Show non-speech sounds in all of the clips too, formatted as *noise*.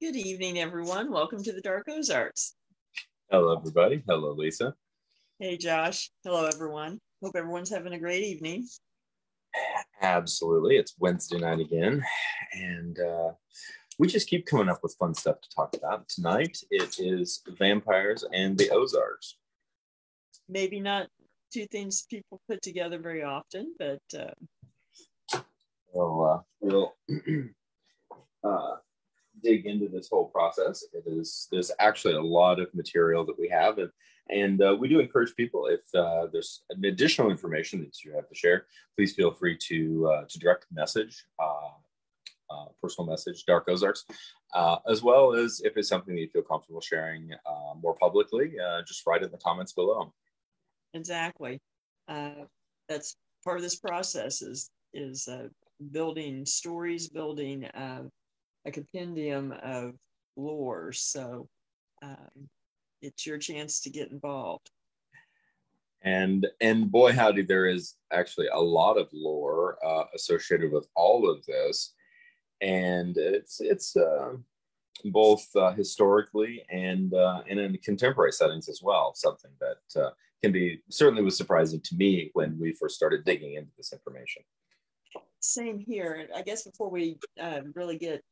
Good evening, everyone. Welcome to the Dark Ozarks. Hello, everybody. Hello, Lisa. Hey, Josh. Hello, everyone. Hope everyone's having a great evening. Absolutely. It's Wednesday night again. And uh, we just keep coming up with fun stuff to talk about. Tonight, it is vampires and the Ozarks. Maybe not two things people put together very often, but. Uh... Well, uh, we'll *clears throat* uh, dig into this whole process. It is there's actually a lot of material that we have, and and uh, we do encourage people if uh, there's additional information that you have to share, please feel free to uh, to direct message, uh, uh, personal message, Dark Ozarks, uh, as well as if it's something that you feel comfortable sharing more publicly, just write in the comments below. Exactly, that's part of this process is is building stories, building a compendium of lore. So um, it's your chance to get involved. And and boy howdy, there is actually a lot of lore uh, associated with all of this, and it's it's uh, both uh, historically and uh, and in contemporary settings as well. Something that uh, can be certainly was surprising to me when we first started digging into this information. Same here. I guess before we uh, really get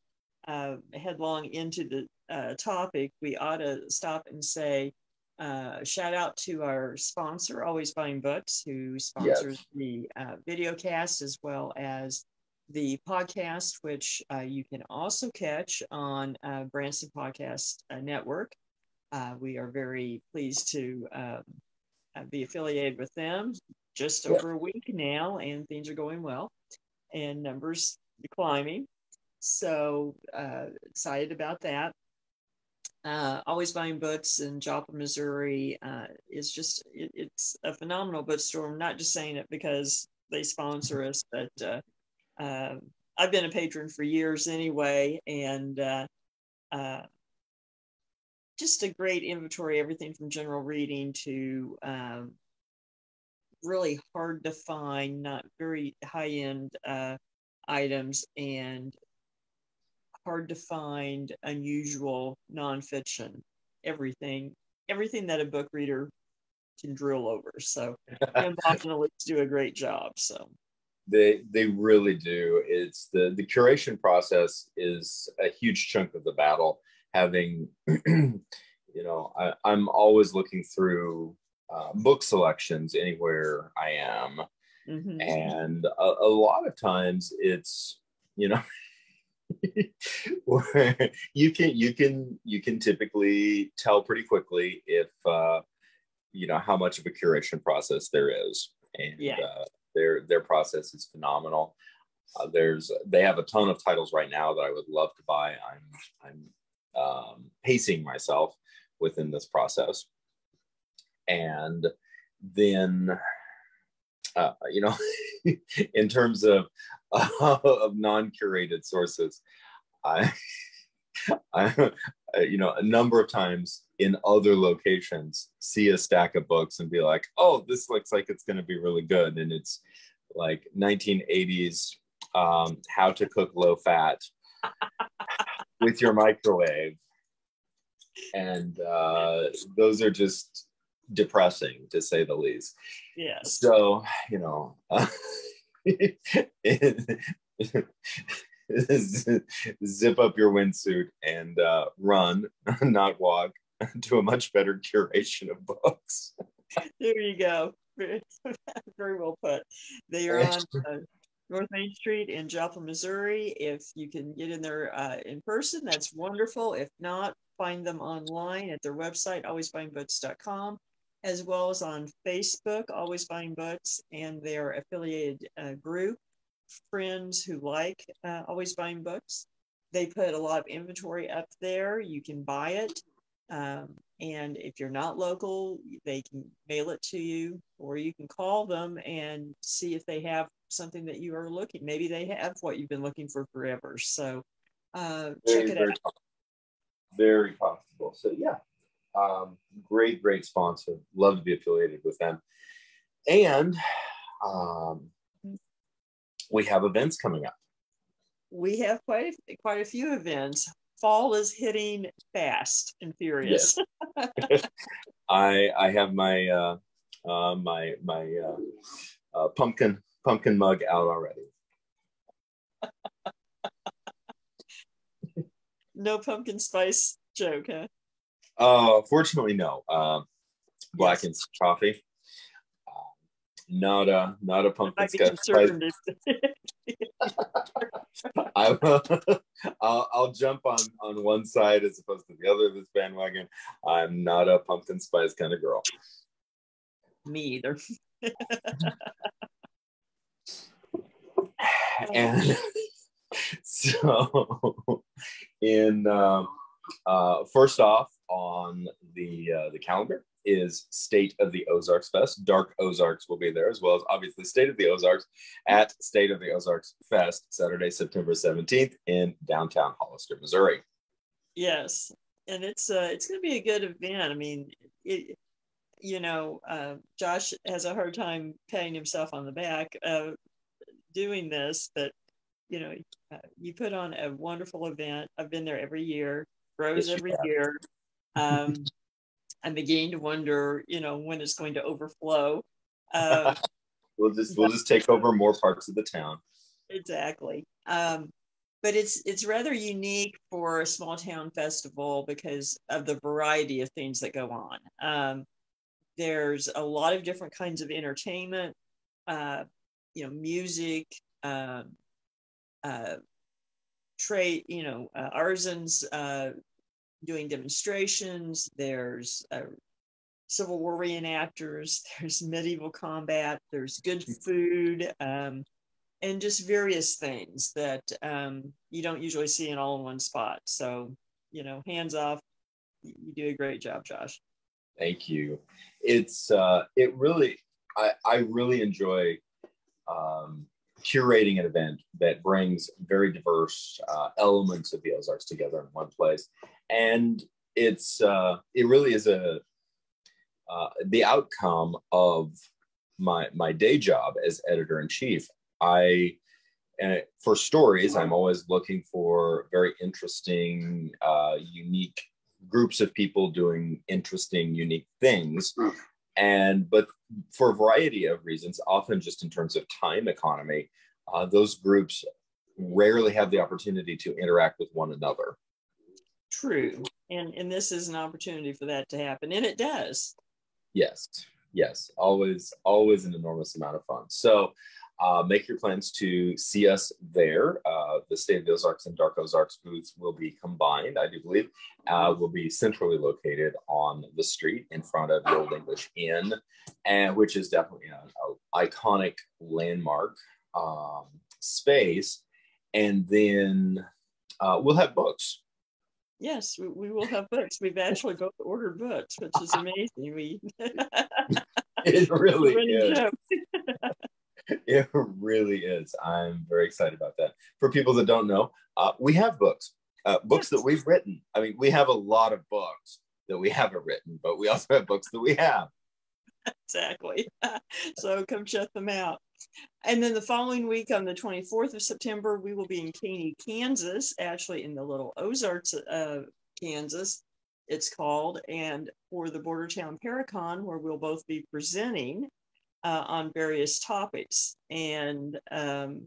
uh, headlong into the uh, topic, we ought to stop and say, uh, shout out to our sponsor, Always Buying Books, who sponsors yes. the uh, video cast as well as the podcast, which uh, you can also catch on uh, Branson Podcast uh, Network. we are very pleased to um, be affiliated with them just over a week now, and things are going well, and numbers climbing. So uh, excited about that. Uh, always buying books in Joplin, Missouri uh, is just it, it's a phenomenal bookstore. I'm not just saying it because they sponsor us, but uh, uh, I've been a patron for years anyway, and uh, uh, just a great inventory, everything from general reading to um, really hard to find, not very high end items, and hard to find unusual nonfiction, everything, everything that a book reader can drill over. So *laughs* Botanists do a great job. So they they really do. It's the the curation process is a huge chunk of the battle. Having *clears throat* you know, I, I'm always looking through uh, book selections anywhere I am. Mm-hmm. And a, a, lot of times it's, you know, *laughs* *laughs* you can you can you can typically tell pretty quickly if uh, you know how much of a curation process there is, and yeah. uh, their their process is phenomenal. Uh, there's they have a ton of titles right now that I would love to buy. I'm I'm um, pacing myself within this process, and then uh, you know, *laughs* in terms of *laughs* of non-curated sources, I, *laughs* I, you know, a number of times in other locations, see a stack of books and be like, "Oh, this looks like it's going to be really good," and it's like 1980s um, how to cook low fat with your microwave, and uh, those are just depressing to say the least. Yeah. So, you know, uh, *laughs* zip up your windsuit and uh, run, *laughs* not walk, *laughs* to a much better curation of books. There you go. Very well put. They are on uh, North Main Street in Joplin, Missouri. If you can get in there uh, in person, that's wonderful. If not, find them online at their website, alwaysbuyingbooks.com as well as on Facebook, Always Buying Books, and their affiliated uh, group, Friends Who Like uh, Always Buying Books. They put a lot of inventory up there. You can buy it. Um, and if you're not local, they can mail it to you, or you can call them and see if they have something that you are looking. Maybe they have what you've been looking for forever. So uh, check it very out. Possible. Very possible. So yeah, um, great, great sponsor. Love to be affiliated with them. And um, we have events coming up. We have quite a, quite a few events. fall is hitting fast and furious. Yes. *laughs* I I have my uh, uh, my my uh, uh, pumpkin pumpkin mug out already. *laughs* no pumpkin spice joke, huh? Uh, fortunately, no. Uh, black yes. coffee. Uh, not a not a pumpkin spice. I will, I'll, I'll jump on on one side as opposed to the other of this bandwagon. I'm not a pumpkin spice kind of girl. Me either. *laughs* *sighs* and *laughs* so, *laughs* in um, uh, first off on the uh, the calendar is State of the Ozarks Fest. Dark Ozarks will be there, as well as obviously State of the Ozarks at State of the Ozarks Fest, Saturday, September 17th in downtown Hollister, Missouri. Yes, and it's uh, it's going to be a good event. I mean, it, you know, uh, Josh has a hard time patting himself on the back uh, doing this, but you know, uh, you put on a wonderful event. I've been there every year, grows yes, every year. Um, *laughs* I'm beginning to wonder, you know, when it's going to overflow. Uh, *laughs* we'll just we'll just take over more parts of the town. Exactly. Um, but it's it's rather unique for a small town festival because of the variety of things that go on. Um, there's a lot of different kinds of entertainment, uh, you know, music, um, uh, trade, you know, uh, artisans uh, doing demonstrations, there's uh, Civil War reenactors, *laughs* there's medieval combat, there's good food, um, and just various things that um, you don't usually see in all in one spot. So, you know, hands off, you do a great job, Josh. Thank you. It's, uh, it really, I, I really enjoy um, curating an event that brings very diverse uh, elements of the Ozarks together in one place and it's uh, it really is a uh, the outcome of my my day job as editor in chief. I and for stories, I'm always looking for very interesting, uh, unique groups of people doing interesting, unique things. And but for a variety of reasons, often just in terms of time economy, uh, those groups rarely have the opportunity to interact with one another true and and this is an opportunity for that to happen and it does yes yes always always an enormous amount of fun so uh, make your plans to see us there. Uh, the State of the Ozarks and Dark Ozarks booths will be combined, I do believe. Uh, will be centrally located on the street in front of the Old English Inn, and which is definitely an iconic landmark um, space. And then uh, we'll have books Yes, we, we will have books. We've actually both ordered books, which is amazing. We *laughs* it really is. *laughs* it really is. I'm very excited about that. For people that don't know, uh, we have books, uh, books yes. that we've written. I mean, we have a lot of books that we haven't written, but we also have books that we have. *laughs* Exactly. so come check them out. And then the following week on the 24th of September, we will be in Caney, Kansas, actually in the little Ozarks, uh, Kansas, it's called, and for the Bordertown Paracon, where we'll both be presenting uh, on various topics. And um,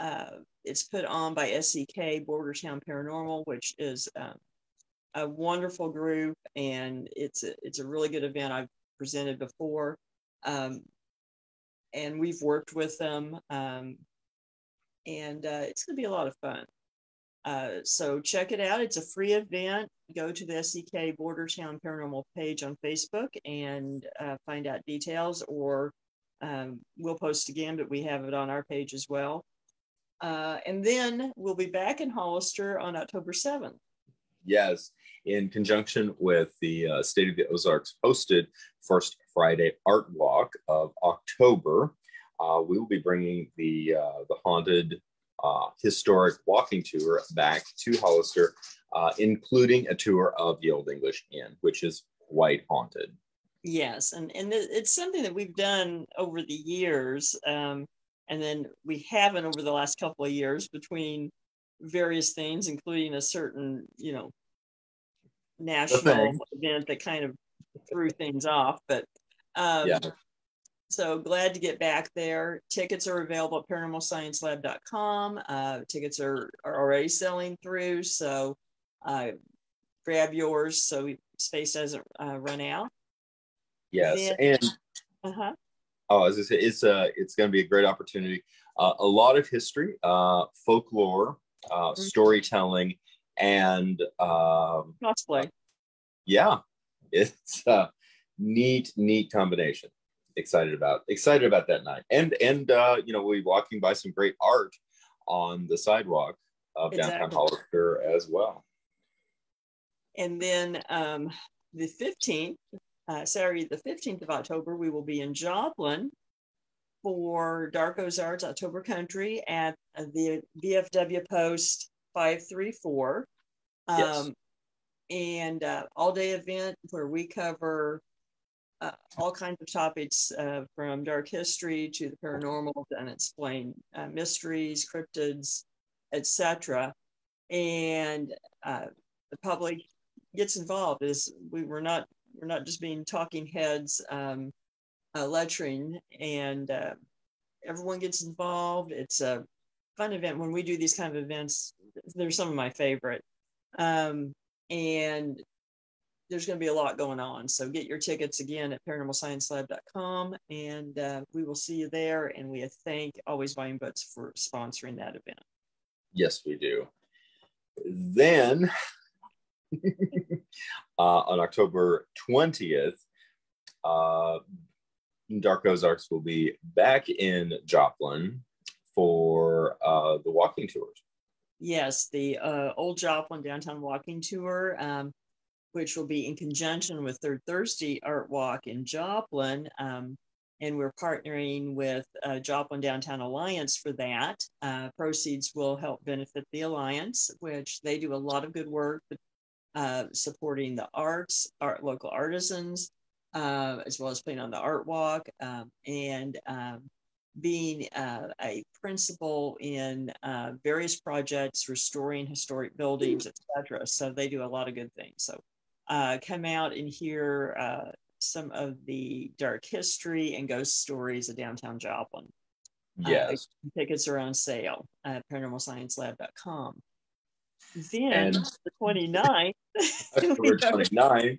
uh, it's put on by SEK Bordertown Paranormal, which is um, a wonderful group, and it's a, it's a really good event. I've presented before. Um, and we've worked with them. Um, and uh, it's going to be a lot of fun. Uh, so check it out. It's a free event. Go to the SEK Bordertown Paranormal page on Facebook and uh, find out details, or um, we'll post again, but we have it on our page as well. Uh, and then we'll be back in Hollister on October 7th. Yes, in conjunction with the uh, State of the Ozarks hosted First Friday Art Walk of October, uh, we will be bringing the uh, the haunted uh, historic walking tour back to Hollister, uh, including a tour of the Old English Inn, which is quite haunted. Yes, and and it's something that we've done over the years, um, and then we haven't over the last couple of years between various things, including a certain, you know, national event that kind of threw things off. But um, yeah. So glad to get back there. Tickets are available at paranormalsciencelab.com. Uh, tickets are, are already selling through, so uh, grab yours so space doesn't uh, run out. Yes, then, and uh-huh. oh, as I say, it's uh, it's going to be a great opportunity. Uh, a lot of history, uh, folklore, uh, mm-hmm. storytelling, and um, cosplay. yeah, it's a neat, neat combination excited about excited about that night and and uh you know we'll be walking by some great art on the sidewalk of exactly. downtown hollister as well and then um the 15th uh, saturday the 15th of october we will be in joplin for dark ozarks october country at the vfw post 534 um yes. and uh, all day event where we cover uh, all kinds of topics uh, from dark history to the paranormal and explain uh, mysteries, cryptids, etc. And uh, the public gets involved. Is we were not we're not just being talking heads um, uh, lecturing, and uh, everyone gets involved. It's a fun event. When we do these kind of events, they're some of my favorite. Um, and there's going to be a lot going on. So get your tickets again at paranormalsciencelab.com and uh, we will see you there. And we thank Always Buying Books for sponsoring that event. Yes, we do. Then *laughs* uh, on October 20th, uh, Dark Ozarks will be back in Joplin for uh, the walking tours. Yes, the uh, Old Joplin Downtown Walking Tour. Um, which will be in conjunction with Third Thursday Art Walk in Joplin. Um, and we're partnering with uh, Joplin Downtown Alliance for that. Uh, proceeds will help benefit the Alliance, which they do a lot of good work uh, supporting the arts, art, local artisans, uh, as well as playing on the art walk um, and um, being uh, a principal in uh, various projects, restoring historic buildings, etc. So they do a lot of good things. So uh, come out and hear uh, some of the dark history and ghost stories of downtown Joplin. Uh, yes. Uh, tickets are on sale at paranormalsciencelab.com. Then and the 29th, *laughs* October *laughs* 29th,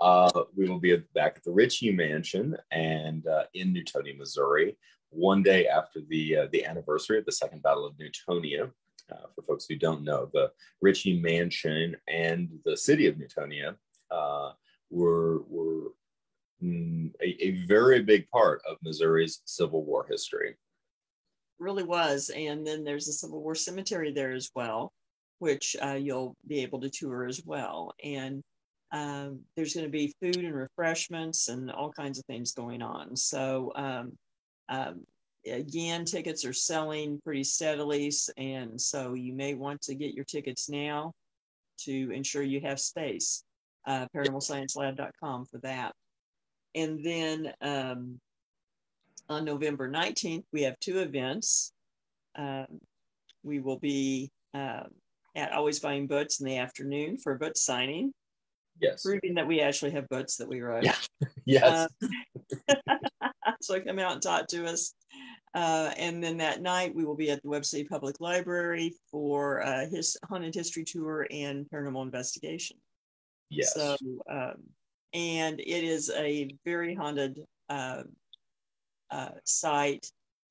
uh, we will be back at the Ritchie Mansion and uh, in Newtonia, Missouri, one day after the uh, the anniversary of the Second Battle of Newtonia. Uh, for folks who don't know, the Ritchie Mansion and the city of Newtonia uh, were were mm, a, a, very big part of Missouri's Civil War history. Really was, and then there's a Civil War cemetery there as well, which uh, you'll be able to tour as well. And um, there's going to be food and refreshments and all kinds of things going on. So um, um, again, tickets are selling pretty steadily, and so you may want to get your tickets now to ensure you have space uh, paranormalsciencelab.com for that. And then um, on November 19th, we have two events. Um, we will be uh, at Always Buying Butts in the afternoon for a book signing. Yes. Proving that we actually have books that we wrote. Yeah. *laughs* yes. Uh, *laughs* so come out and talk to us. Uh, and then that night we will be at the Webb City Public Library for uh, his haunted history tour and paranormal investigation. Yes. So, um, and it is a very haunted uh, uh, site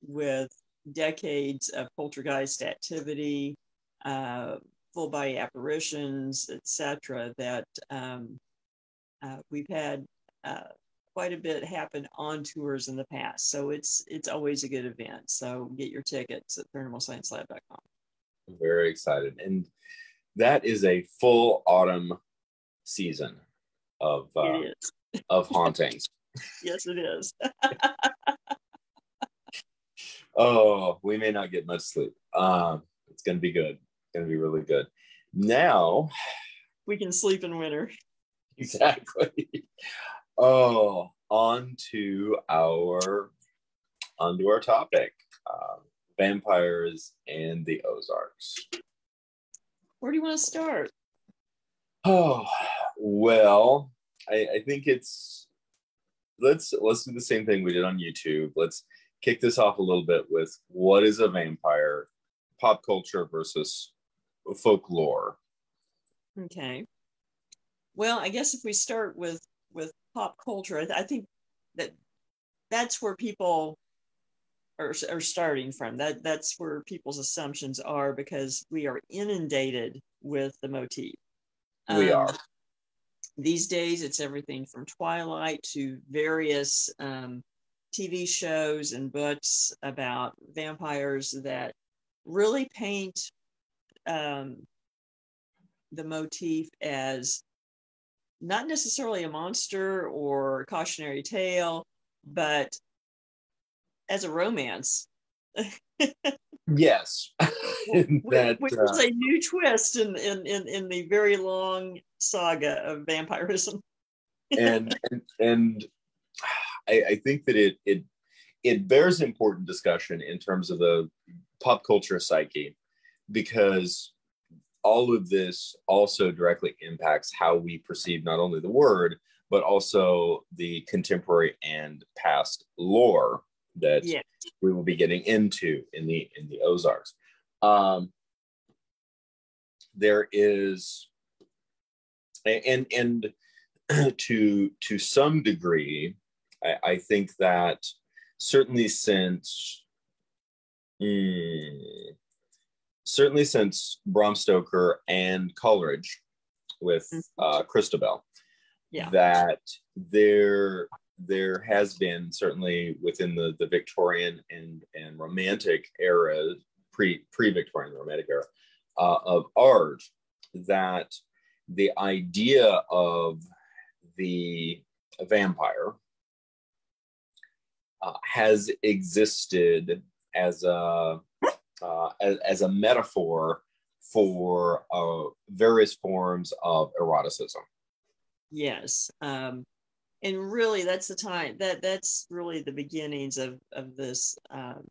with decades of poltergeist activity, uh, full body apparitions, etc. That um, uh, we've had uh, quite a bit happen on tours in the past. So it's it's always a good event. So get your tickets at paranormalsciencelab.com. I'm very excited, and that is a full autumn season of uh, of *laughs* hauntings. yes, it is. *laughs* oh, we may not get much sleep. Um, it's going to be good. It's going to be really good. Now we can sleep in winter. *laughs* Exactly. Oh, on to our onto our topic: uh, vampires and the Ozarks. where do you want to start? Oh, well, I, I think it's let's let's do the same thing we did on YouTube. Let's kick this off a little bit with what is a vampire, pop culture versus folklore. Okay. Well, I guess if we start with with pop culture, I, think that that's where people are, are starting from. That that's where people's assumptions are because we are inundated with the motif. We um, are. These days, it's everything from Twilight to various um, TV shows and books about vampires that really paint um, the motif as not necessarily a monster or a cautionary tale, but as a romance. *laughs* yes. *laughs* that, which uh, is a new twist in, in, in, in the very long saga of vampirism. *laughs* and, and, and I, I think that it, it, it bears important discussion in terms of the pop culture psyche because all of this also directly impacts how we perceive not only the word but also the contemporary and past lore that yeah. we will be getting into in the in the Ozarks. Um, there is, and and *clears throat* to to some degree, I, I think that certainly since. Mm, certainly since Bram Stoker and Coleridge with mm-hmm. uh, Christabel, yeah. that there there has been certainly within the, the Victorian and, and Romantic era, pre pre Victorian Romantic era uh, of art, that the idea of the vampire uh, has existed as a uh, as, as, a metaphor for uh, various forms of eroticism. Yes, um, and really, that's the time that that's really the beginnings of of this um,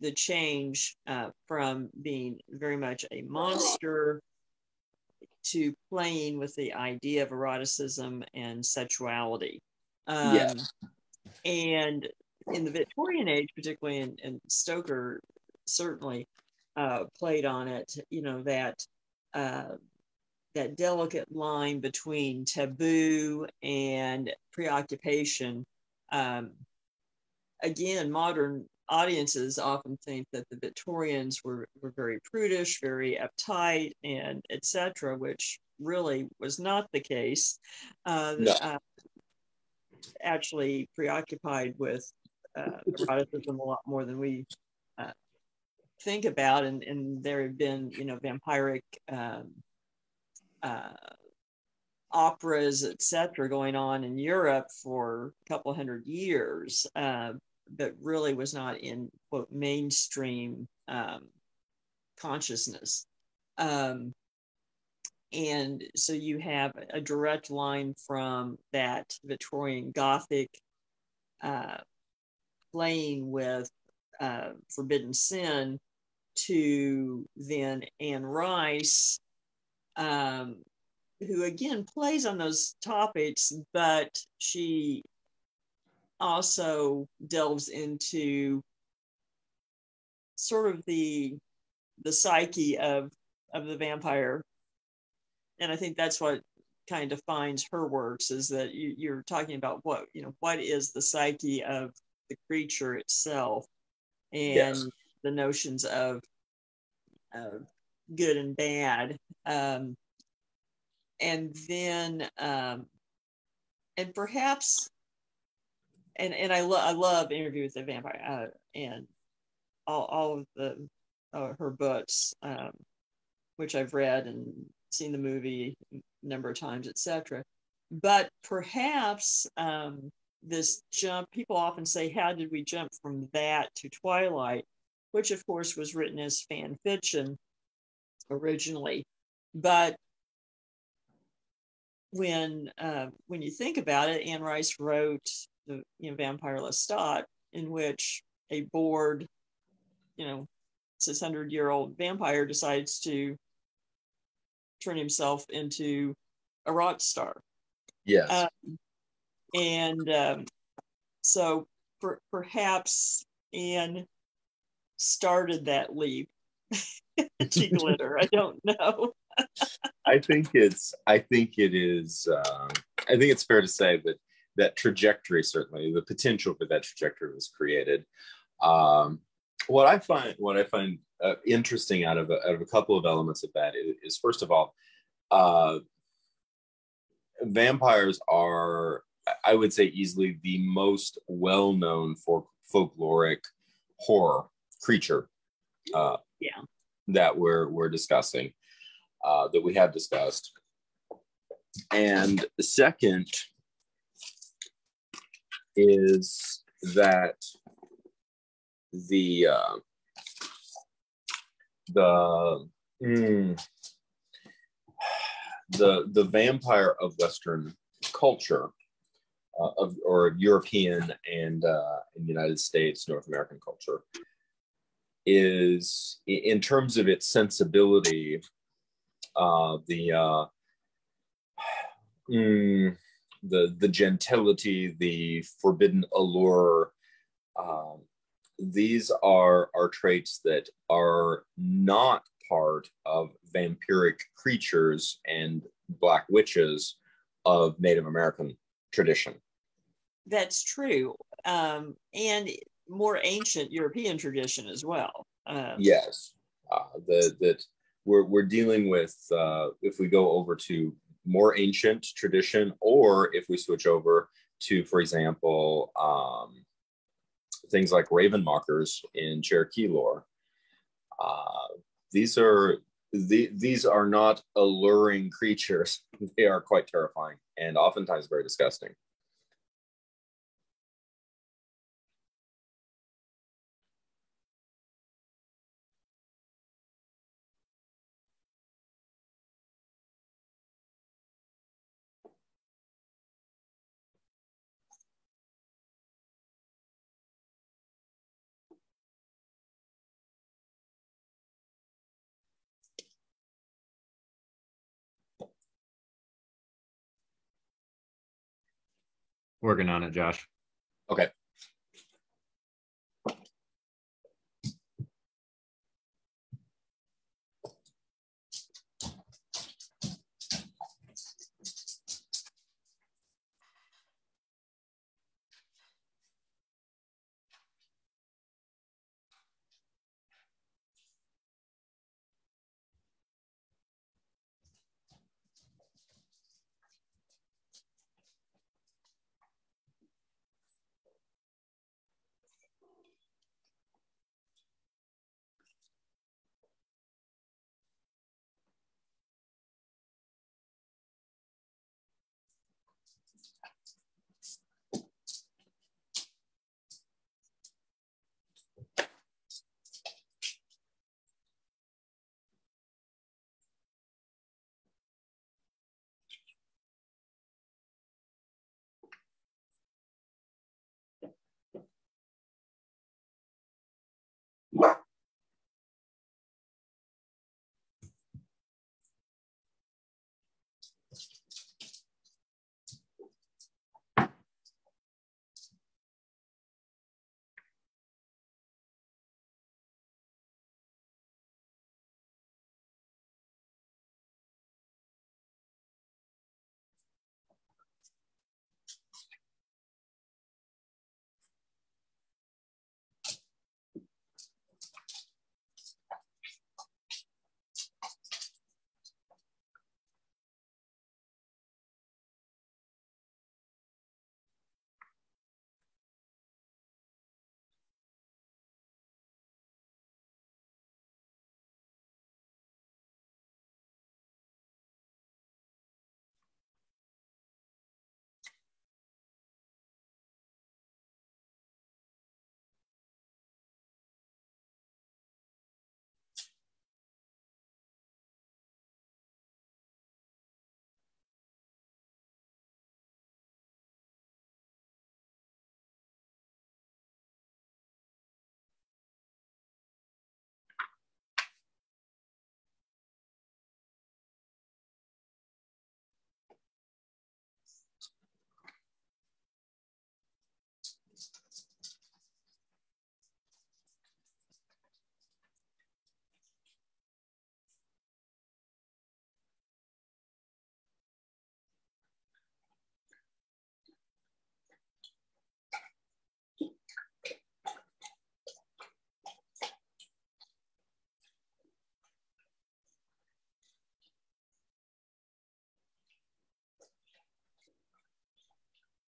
the change uh, from being very much a monster to playing with the idea of eroticism and sexuality. Um, yes. And in the Victorian age, particularly in, in Stoker, certainly uh, played on it, you know, that uh, that delicate line between taboo and preoccupation. Um, again, modern audiences often think that the Victorians were, were very prudish, very uptight, and etc., which really was not the case. Uh, no. uh, actually preoccupied with uh, eroticism a lot more than we uh, think about, and, and there have been, you know, vampiric um, uh, operas, etc., going on in Europe for a couple hundred years, uh, but really was not in quote mainstream um, consciousness. Um, and so you have a direct line from that Victorian Gothic uh, playing with uh, Forbidden Sin to then Anne Rice um, who again plays on those topics, but she also delves into sort of the the psyche of of the vampire and i think that's what kind of defines her works is that you, you're talking about what you know what is the psyche of the creature itself and yes. the notions of, of good and bad. Um, and then, um, and perhaps, and and I, lo- I love Interview with the Vampire uh, and all, all of the uh, her books, um, which I've read and seen the movie a number of times, etc. But perhaps um, this jump, people often say, how did we jump from that to Twilight? Which, of course, was written as fan fiction originally. But when uh, when you think about it, Anne Rice wrote the you know, Vampire Lestat, in which a bored, you know, 600 year old vampire decides to turn himself into a rock star. Yes. Um, and um, so per, perhaps Anne started that leap *laughs* *laughs* glitter. I don't know. *laughs* I think it's. I think it is. Um, I think it's fair to say that that trajectory certainly the potential for that trajectory was created. Um, what I find what I find uh, interesting out of a, out of a couple of elements of that is, is first of all, uh, vampires are I would say easily the most well known for folkloric horror creature. Uh, yeah. That we're we're discussing, uh, that we have discussed, and the second is that the uh, the mm, the the vampire of Western culture, uh, of or European and uh, United States North American culture, is in terms of its sensibility, uh, the uh, mm, the the gentility, the forbidden allure. Um, these are are traits that are not part of vampiric creatures and black witches of Native American tradition. That's true, um, and more ancient European tradition as well. Um, yes, uh, the, that we're we're dealing with. Uh, if we go over to more ancient tradition, or if we switch over to, for example, um, things like Raven Mockers in Cherokee lore. Uh, these are the, these are not alluring creatures. *laughs* They are quite terrifying and oftentimes very disgusting. Working on it, Josh. Okay.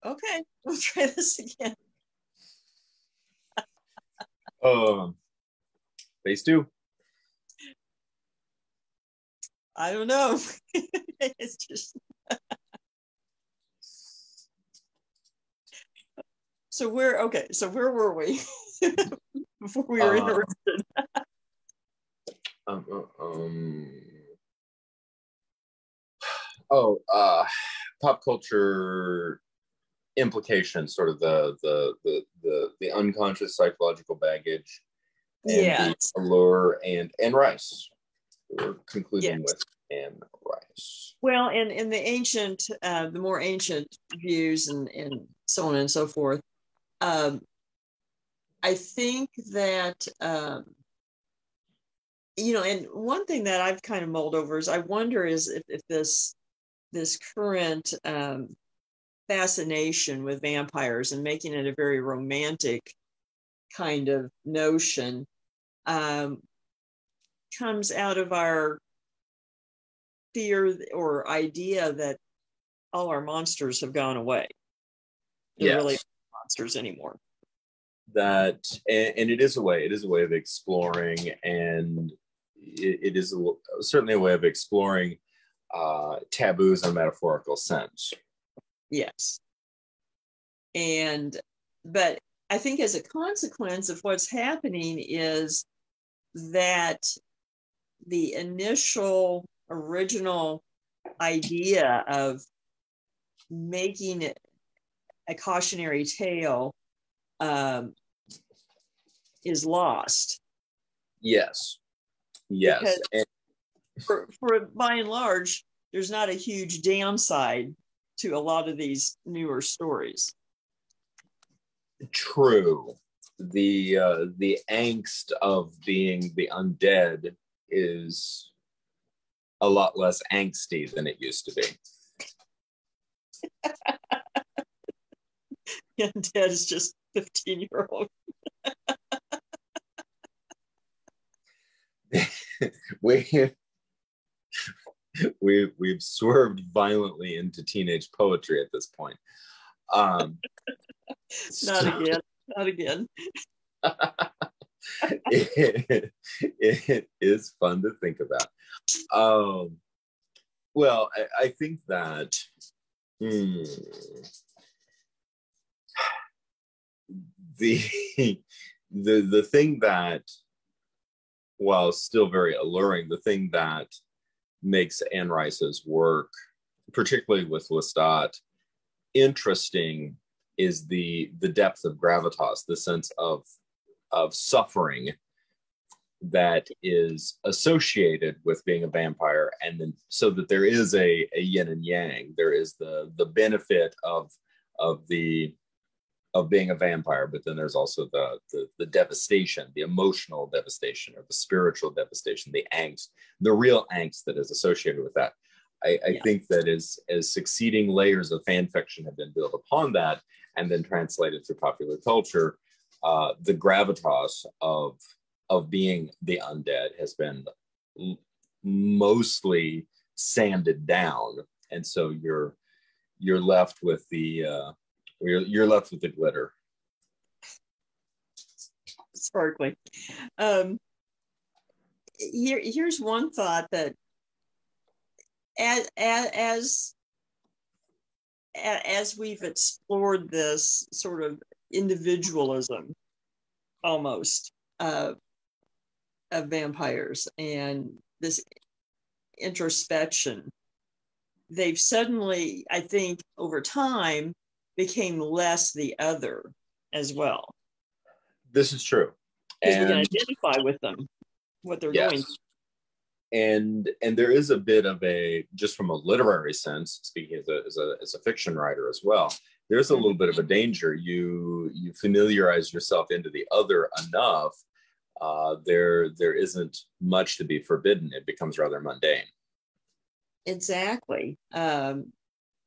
Okay, *laughs* we'll try this again. um, phase two. I don't know. *laughs* it's just. so where? Okay, so where were we *laughs* before we were uh, interrupted? um, uh, um, *sighs* oh, uh, pop culture implications, sort of the the the the, the unconscious psychological baggage, and yeah. the allure, and and Rice. We're concluding yes. with Anne Rice. Well, in in the ancient, uh, the more ancient views, and and so on and so forth, um, I think that. Um, you know, and one thing that I've kind of mulled over is I wonder is if, if this this current um, fascination with vampires and making it a very romantic kind of notion um, comes out of our fear or idea that all our monsters have gone away. Yes. really monsters anymore. That and, and, it is a way. It is a way of exploring, and it, it is a, certainly a way of exploring uh, taboos in a metaphorical sense. Yes. And, but I think as a consequence of what's happening is that the initial original idea of making it a cautionary tale um, is lost. Yes. Yes. for, for by and large, there's not a huge downside to a lot of these newer stories. True. The uh, the angst of being the undead is a lot less angsty than it used to be. *laughs* undead is just 15 year old. *laughs* we *laughs* we we've swerved violently into teenage poetry at this point. Um, *laughs* not so, again. Not again. *laughs* it, it is fun to think about. Um, well, I, I, think that hmm, *sighs* the the the thing that, while still very alluring, the thing that makes Anne Rice's work, particularly with Lestat, interesting is the the depth of gravitas, the sense of of suffering that is associated with being a vampire. And then so that there is a, a yin and yang there is the the benefit of of the of being a vampire, but then there's also the, the, the devastation, the emotional devastation, or the spiritual devastation, the angst, the real angst that is associated with that. I, I yeah. think that as as succeeding layers of fan fiction have been built upon that, and then translated through popular culture, uh, the gravitas of of being the undead has been l- mostly sanded down, and so you're you're left with the uh, you're, you're left with the glitter. Sparkly. Um, here, here's one thought that as, as as we've explored this sort of individualism almost uh, of vampires and this introspection they've suddenly i think over time became less the other as well. This is true. Because we can identify with them, what they're yes. going through. And and there is a bit of a just from a literary sense, speaking as a as a, as a fiction writer as well, there's a little bit of a danger. You you familiarize yourself into the other enough, uh, there there isn't much to be forbidden. It becomes rather mundane. Exactly. Um,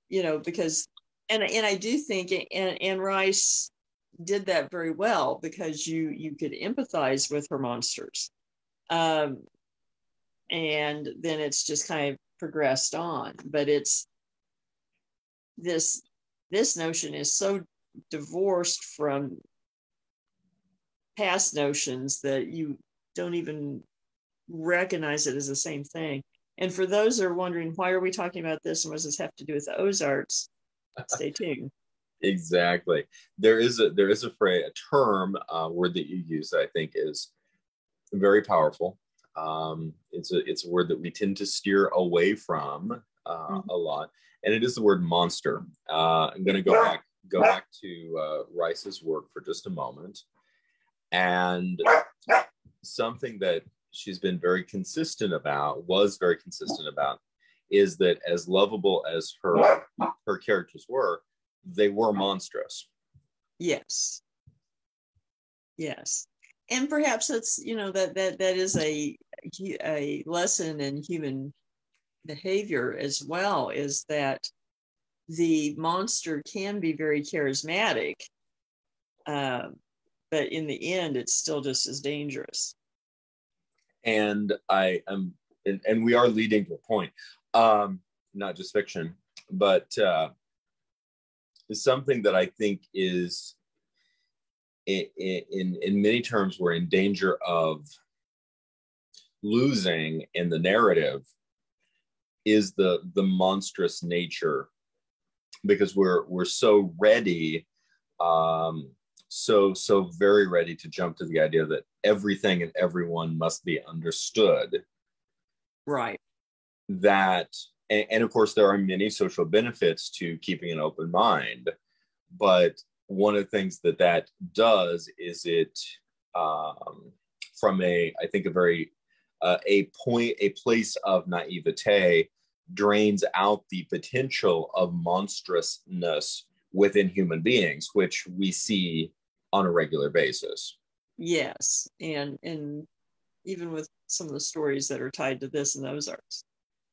you know, because and and I do think and Anne Rice did that very well because you you could empathize with her monsters, um, and then it's just kind of progressed on. But it's this this notion is so divorced from past notions that you don't even recognize it as the same thing. And for those that are wondering, why are we talking about this and what does this have to do with Ozarks? Stay tuned. *laughs* exactly. There is a there is a phrase, a term, uh, word that you use that I think is very powerful. Um, it's a it's a word that we tend to steer away from uh, mm-hmm. a lot, and it is the word monster. Uh, I'm going to go back go back to uh, Rice's work for just a moment, and something that she's been very consistent about was very consistent about is that as lovable as her her characters were, they were monstrous. Yes. Yes. And perhaps that's you know that that that is a a lesson in human behavior as well is that the monster can be very charismatic, uh, but in the end, it's still just as dangerous. And I am, and, and we are leading to a point, um, not just fiction, but uh, something that I think is in, in, in many terms we're in danger of losing in the narrative is the the monstrous nature because we're we're so ready um so so very ready to jump to the idea that everything and everyone must be understood. Right that and, and of course there are many social benefits to keeping an open mind but one of the things that that does is it um, from a i think a very uh, a point a place of naivete drains out the potential of monstrousness within human beings, which we see on a regular basis. Yes, and and even with some of the stories that are tied to this in those Ozarks.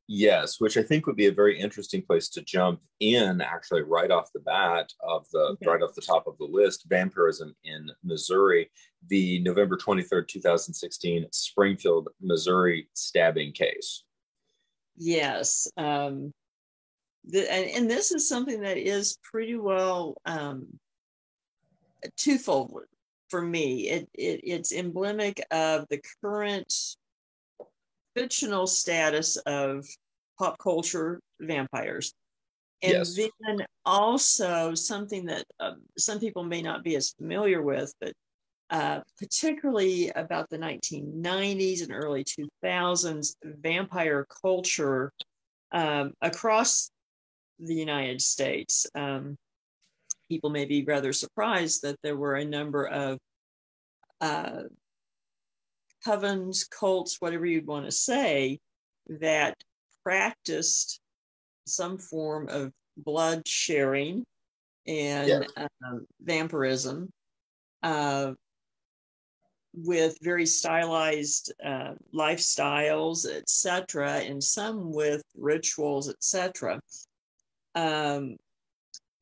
Yes, which I think would be a very interesting place to jump in, actually, right off the bat of the okay. right off the top of the list. Vampirism in Missouri, the November twenty third, two thousand sixteen, Springfield, Missouri stabbing case. Yes. Um, the, and, and, this is something that is pretty well um, twofold for me. It, it, it's emblematic of the current fictional status of pop culture vampires. And yes. then also something that um, some people may not be as familiar with, but uh, particularly about the 1990s and early 2000s, vampire culture um, across the United States. Um, people may be rather surprised that there were a number of uh, covens, cults, whatever you'd want to say, that practiced some form of blood sharing and yes. uh, vampirism. Uh, with very stylized uh, lifestyles, etc., and some with rituals, etc. Um,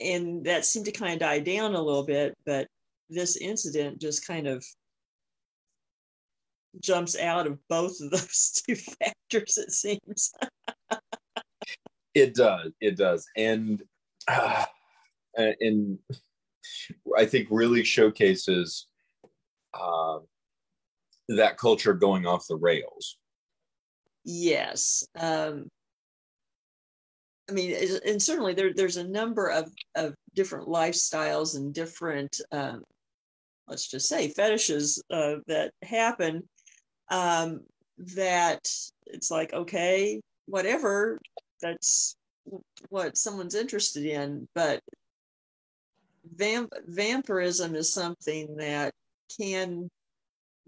and that seemed to kind of die down a little bit, but this incident just kind of jumps out of both of those *laughs* two factors, it seems. it does. It does. And, *sighs* uh, and I think really showcases uh, that culture going off the rails. Yes. Um, I mean, and certainly there, there's a number of, of different lifestyles and different, um, let's just say, fetishes uh, that happen um, that it's like, okay, whatever, that's what someone's interested in. But vamp- vampirism is something that can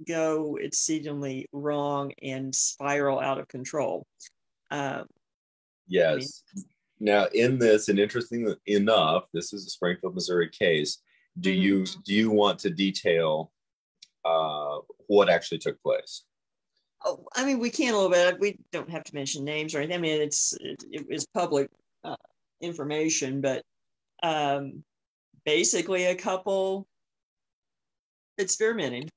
go exceedingly wrong and spiral out of control. Uh, yes. I mean, now, in this, and interesting enough, this is a Springfield, Missouri case. Do mm-hmm. you do you want to detail uh, what actually took place? Oh, I mean, we can a little bit. We don't have to mention names or anything. I mean, it's it, it is public uh, information, but um, basically, a couple experimenting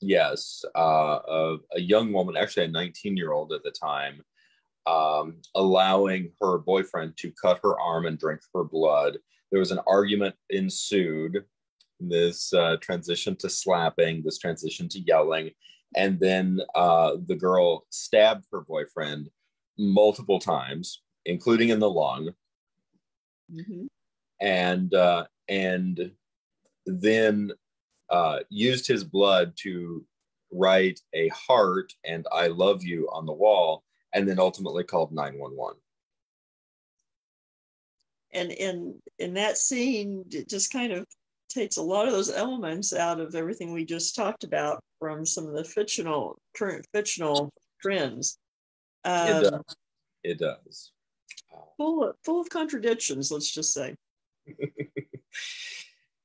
Yes, uh, a, a, young woman, actually a 19 year old at the time, um, allowing her boyfriend to cut her arm and drink her blood. There was an argument ensued. This uh, transition to slapping, this transition to yelling, and then uh, the girl stabbed her boyfriend multiple times, including in the lung, mm-hmm. and uh, and then uh, used his blood to write a heart and "I love you" on the wall, and then ultimately called nine one one. And in in that scene, just kind of takes a lot of those elements out of everything we just talked about from some of the fictional current fictional trends. Um, it does. It does. Full of, full of contradictions, let's just say. *laughs*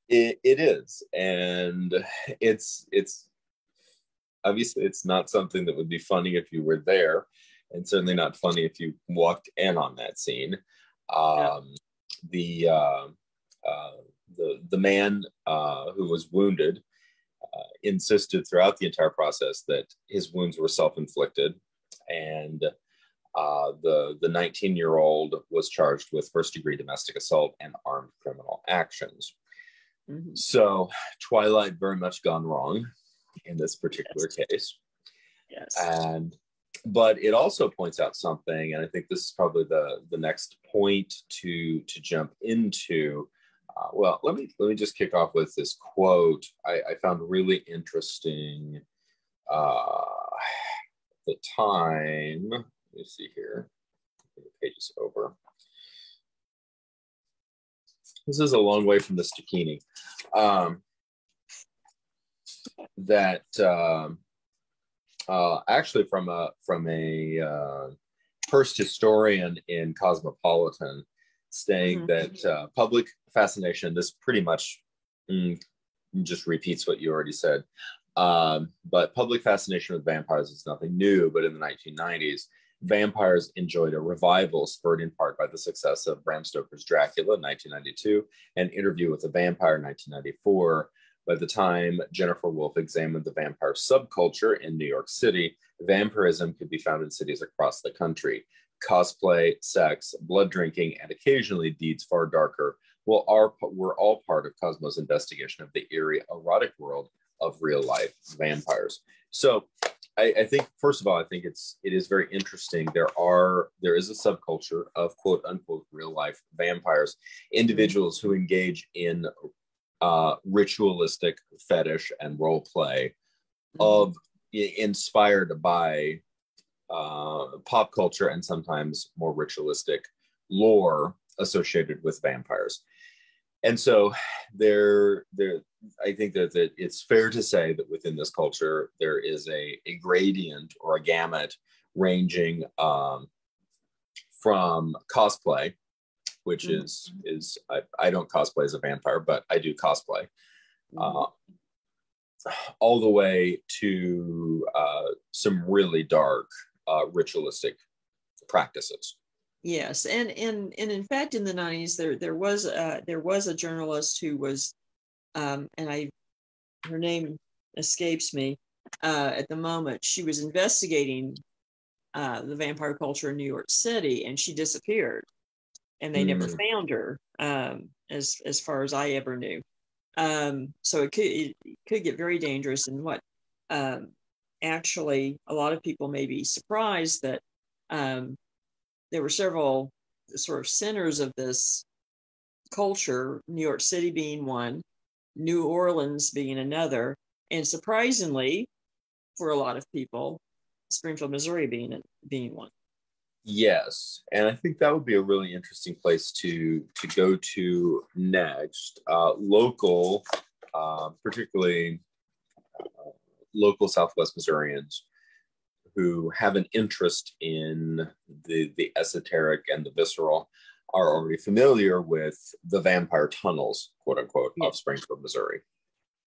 it, it is, and it's it's obviously it's not something that would be funny if you were there, and certainly not funny if you walked in on that scene. Um, yeah. The uh, uh, the the man uh, who was wounded uh, insisted throughout the entire process that his wounds were self-inflicted, and uh, the the 19 year old was charged with first degree domestic assault and armed criminal actions. Mm-hmm. So Twilight very much gone wrong in this particular yes. case. Yes. And but it also points out something, and I think this is probably the the next point to to jump into uh, well, let me let me just kick off with this quote I, I found really interesting. Uh, the time. Let me see here. The page is over. This is a long way from the Stachini. Um, that um, uh, actually from a from a uh, first historian in Cosmopolitan saying mm-hmm. that uh, public fascination, this pretty much mm, just repeats what you already said. Um, but public fascination with vampires is nothing new. But in the 1990s, vampires enjoyed a revival spurred in part by the success of Bram Stoker's Dracula in 1992 and Interview with a Vampire in 1994. By the time Jennifer Wolfe examined the vampire subculture in New York City, vampirism could be found in cities across the country cosplay, sex, blood drinking, and occasionally deeds far darker well, are, we're all part of Cosmo's investigation of the eerie erotic world of real life vampires. So I, I, think first of all, I think it's it is very interesting. There are there is a subculture of quote unquote real life vampires, individuals who engage in uh, ritualistic fetish and role play of inspired by uh, pop culture and sometimes more ritualistic lore associated with vampires. And so there, there, I think that, that it's fair to say that within this culture, there is a, a gradient or a gamut ranging um, from cosplay, which mm-hmm. is, is I, I, don't cosplay as a vampire, but I do cosplay. Mm-hmm. Uh, all the way to uh, some really dark uh, ritualistic practices. Yes, and and and in fact, in the nineties, there there was a, there was a journalist who was, um, and I, her name escapes me uh, at the moment. She was investigating uh, the vampire culture in New York City, and she disappeared, and they mm. never found her, um, as as far as I ever knew. Um, so it could it could get very dangerous, and what um, actually a lot of people may be surprised that um, there were several sort of centers of this culture, New York City being one, New Orleans being another, and surprisingly, for a lot of people, Springfield, Missouri being being one. Yes, and I think that would be a really interesting place to to go to next. Uh, local, uh, particularly local Southwest Missourians, who have an interest in the, the esoteric and the visceral are already familiar with the vampire tunnels, quote unquote, yeah. of Springfield, Missouri.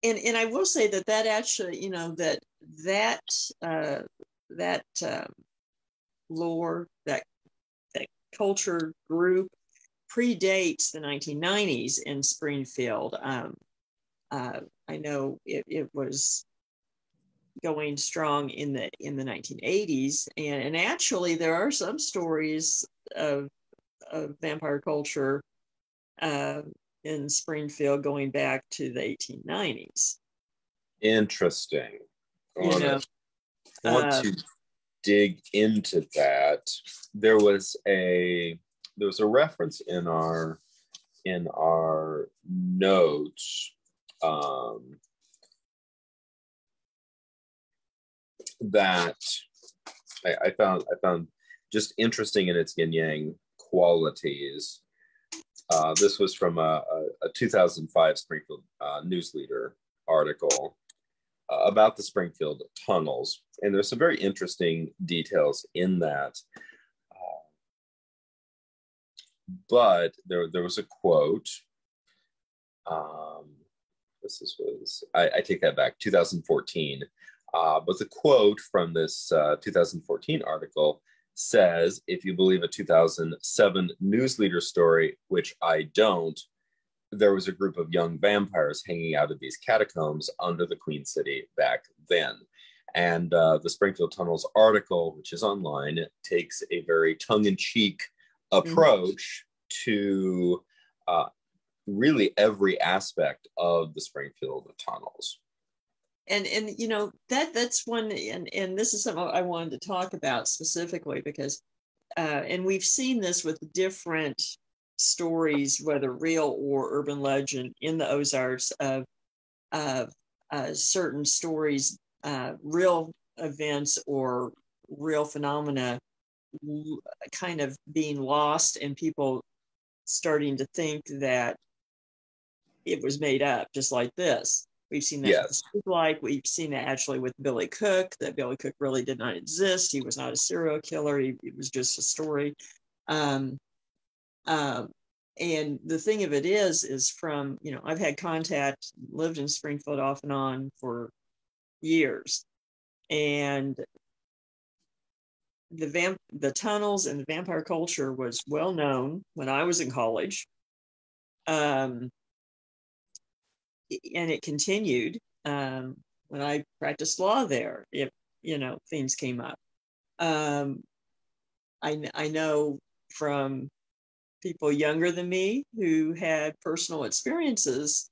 And and I will say that that actually, you know, that that uh, that um, lore, that that culture group predates the 1990s in Springfield. Um, uh, I know it, it was going strong in the in the 1980s, and and actually there are some stories of, of vampire culture uh, in Springfield going back to the 1890s. Interesting. I you know, I want uh, to dig into that. There was a there was a reference in our in our notes um, that I, I, found I found just interesting in its yin yang qualities. Uh, this was from a, a, a 2005 Springfield uh, News Leader article uh, about the Springfield tunnels, and there's some very interesting details in that. Uh, but there, there was a quote. Um, this was I, I take that back 2014 uh, but the quote from this uh, 2014 article says if you believe a 2007 news leader story, which I don't, there was a group of young vampires hanging out of these catacombs under the Queen City back then. And uh, the Springfield Tunnels article, which is online, takes a very tongue in cheek approach mm-hmm. to uh, really every aspect of the Springfield tunnels. And and you know that that's one and and this is something I wanted to talk about specifically because uh, and we've seen this with different stories, whether real or urban legend, in the Ozarks of of uh, certain stories, uh, real events or real phenomena, kind of being lost, and people starting to think that it was made up, just like this. We've seen that yes. like we've seen that actually with Billy Cook, that Billy Cook really did not exist. He was not a serial killer. He, it was just a story. Um, um, and the thing of it is, is from, you know, I've had contact, lived in Springfield off and on for years. And the vamp the tunnels and the vampire culture was well known when I was in college. Um, and it continued um, when I practiced law there. If you know things came up, um, I I know from people younger than me who had personal experiences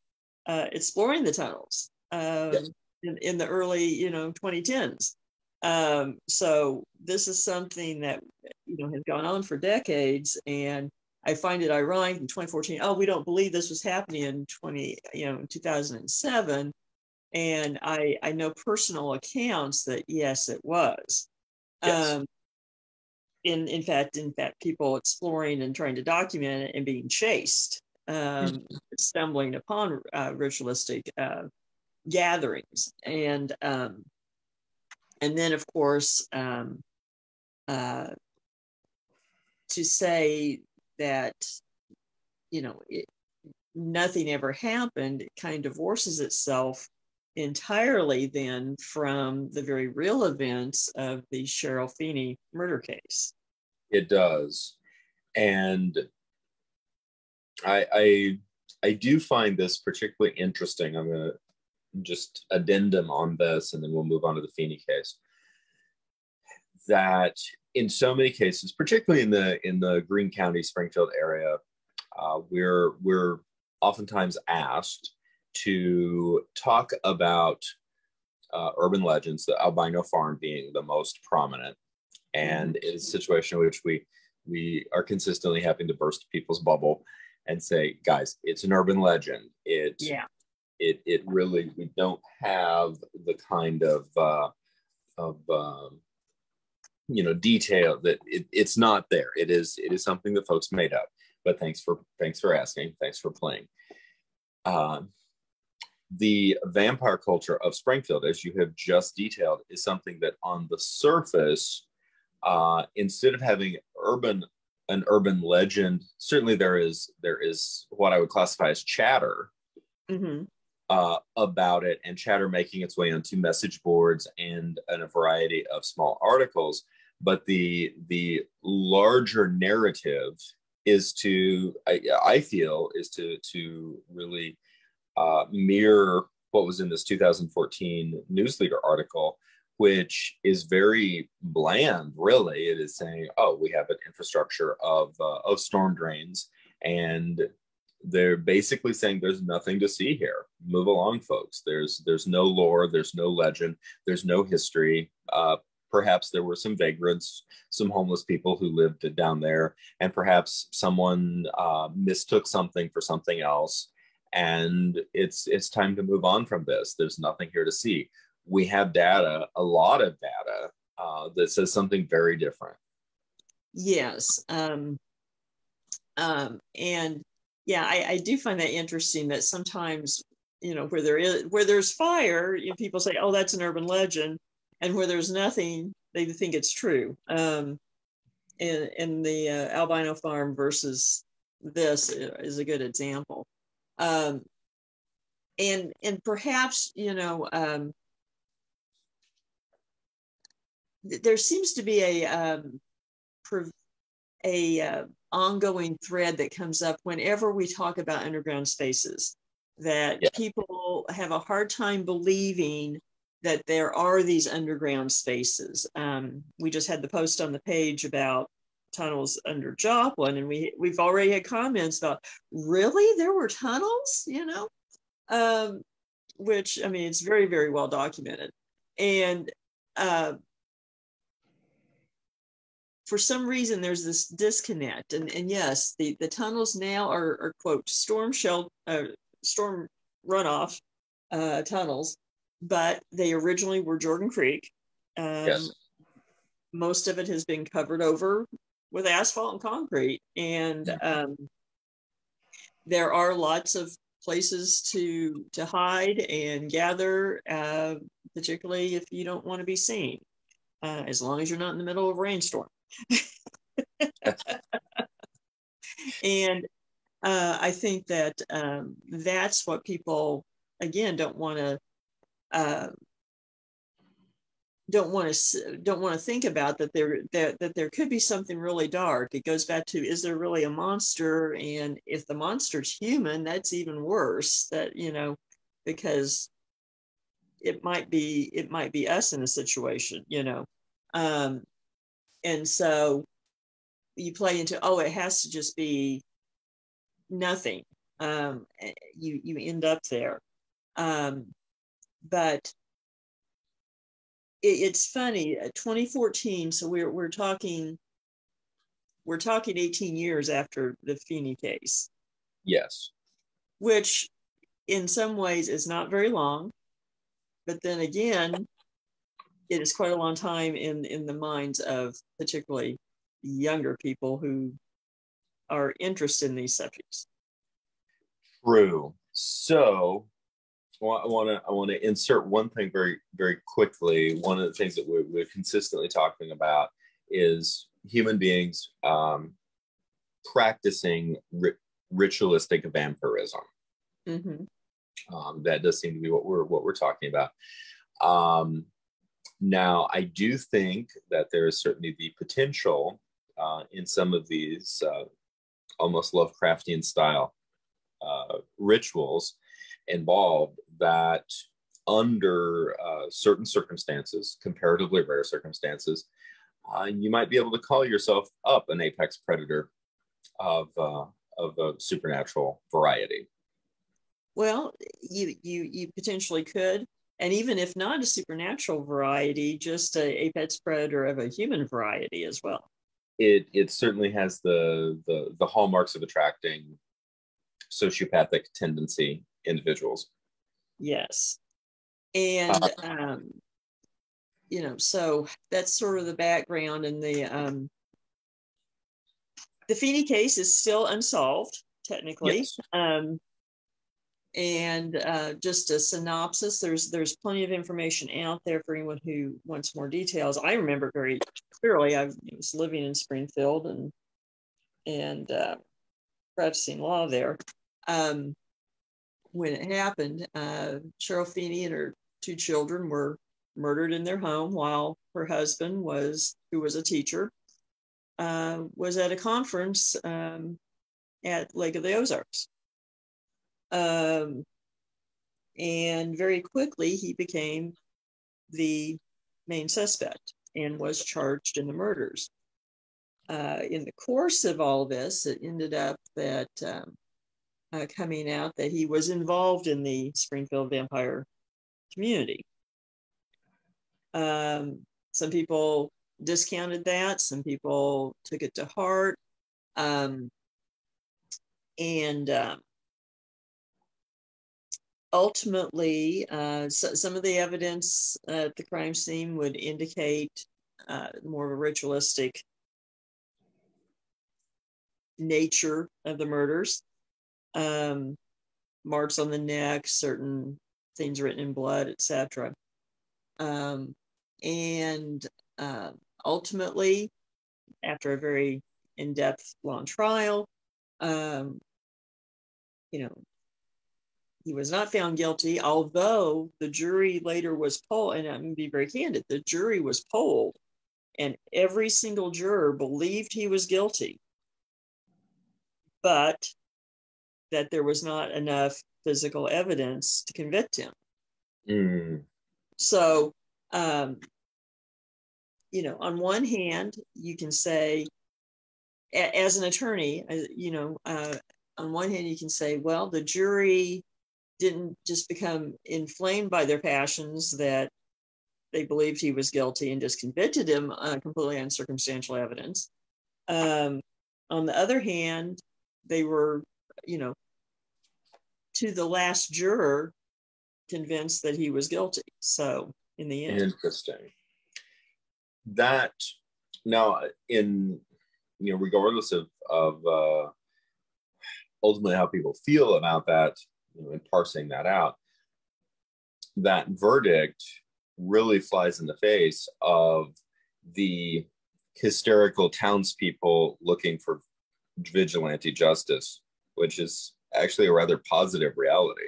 uh, exploring the tunnels um, yes. in, in, the early you know 2010s. Um, so this is something that you know has gone on for decades, and I find it ironic in 2014, oh, we don't believe this was happening in 20, you know, 2007. And I, I know personal accounts that yes, it was. Yes. Um, in, in fact, in fact, people exploring and trying to document it and being chased, um, mm-hmm. stumbling upon uh, ritualistic uh, gatherings. And, um, and then of course, um, uh, to say that you know it, nothing ever happened it kind of divorces itself entirely then from the very real events of the cheryl feeney murder case. It does. And i i i do find this particularly interesting. I'm going to just addendum on this and then we'll move on to the feeney case that in so many cases, particularly in the in the Greene County, Springfield area, uh, we're we're oftentimes asked to talk about uh, urban legends, the albino farm being the most prominent, and it's a situation in which we we are consistently having to burst people's bubble and say, guys, it's an urban legend. It yeah. It it really we don't have the kind of uh, of um, you know detail that it, it's not there. It is it is something that folks made up. But thanks for thanks for asking. Thanks for playing. Um, the vampire culture of springfield as you have just detailed is something that on the surface uh, instead of having urban an urban legend certainly there is there is what i would classify as chatter mm-hmm. uh, about it and chatter making its way onto message boards and, and a variety of small articles but the the larger narrative is to I, I feel is to to really uh, mirror what was in this 2014 news leader article which is very bland really. It is saying oh we have an infrastructure of uh, of storm drains and they're basically saying there's nothing to see here. Move along folks. There's there's no lore. There's no legend. There's no history. Uh, perhaps there were some vagrants some homeless people who lived down there and perhaps someone uh, mistook something for something else. And it's it's time to move on from this. There's nothing here to see. We have data a lot of data uh, that says something very different. Yes um, um, and yeah I, I do find that interesting that sometimes you know where there is where there's fire you know, people say oh that's an urban legend and where there's nothing they think it's true um, in, in the uh, albino farm versus this is a good example um, and and perhaps you know um, there seems to be a um, a uh, ongoing thread that comes up whenever we talk about underground spaces that yeah. people have a hard time believing that there are these underground spaces. Um, we just had the post on the page about tunnels under Joplin, and we we've already had comments about really? There were tunnels, you know, um, which I mean it's very very well documented, and uh, for some reason there's this disconnect, and and yes, the the tunnels now are, are quote storm shell uh, storm runoff uh, tunnels, but they originally were Jordan Creek. Um, yes most of it has been covered over with asphalt and concrete. And um, there are lots of places to to hide and gather, uh, particularly if you don't want to be seen, uh, as long as you're not in the middle of a rainstorm. *laughs* and uh, I think that um, that's what people again don't want to uh, don't want to don't want to think about that there that, that there could be something really dark. It goes back to is there really a monster? And if the monster's human that's even worse that you know because it might be it might be us in a situation you know? Um and so you play into oh it has to just be nothing. Um eh, you you end up there. Um but it, it's funny. Uh, 2014. So we're we're talking we're talking 18 years after the Feeney case. Yes. Which in some ways is not very long, but then again, it is quite a long time in, in the minds of particularly younger people who are interested in these subjects. True. So I want to I want to insert one thing very very quickly. One of the things that we're, we're consistently talking about is human beings um, practicing ri- ritualistic vampirism. Mm-hmm. Um, that does seem to be what we're what we're talking about. Um, now, I do think that there is certainly the potential uh, in some of these uh, almost Lovecraftian style uh, rituals involved that under uh, certain circumstances, comparatively rare circumstances, uh, you might be able to call yourself up an apex predator of uh, of a supernatural variety. Well, you you you potentially could, and even if not a supernatural variety, just a apex predator of a human variety as well. It it certainly has the the the hallmarks of attracting sociopathic tendency individuals. Yes. And, uh, um, you know, so that's sort of the background and the, um, the Feeney case is still unsolved, technically. Yes. Um, and uh, just a synopsis there's there's plenty of information out there for anyone who wants more details i remember very clearly i was living in springfield and and uh, practicing law there um, when it happened, uh, Cheryl Feeney and her two children were murdered in their home while her husband was, who was a teacher, uh, was at a conference um, at Lake of the Ozarks. Um, and very quickly, he became the main suspect and was charged in the murders. Uh, in the course of all this, it ended up that um, uh, coming out that he was involved in the Springfield vampire community. Um, some people discounted that, some people took it to heart. Um, and um, ultimately, uh, so, some of the evidence at the crime scene would indicate uh, more of a ritualistic nature of the murders. Um, marks on the neck, certain things written in blood, etc. Um, and uh, ultimately, after a very in-depth, long trial, um, you know, he was not found guilty, although the jury later was polled, and I'm going to be very candid, the jury was polled, and every single juror believed he was guilty, but that there was not enough physical evidence to convict him. Mm. So, um, you know, on one hand, you can say, as an attorney, you know, uh, on one hand, you can say, well, the jury didn't just become inflamed by their passions that they believed he was guilty and just convicted him uh, completely on circumstantial evidence. Um, on the other hand, they were, you know, to the last juror, convinced that he was guilty. So, in the end, interesting. That now, in you know, regardless of of uh, ultimately how people feel about that, you know, and parsing that out, that verdict really flies in the face of the hysterical townspeople looking for vigilante justice, which is actually a rather positive reality.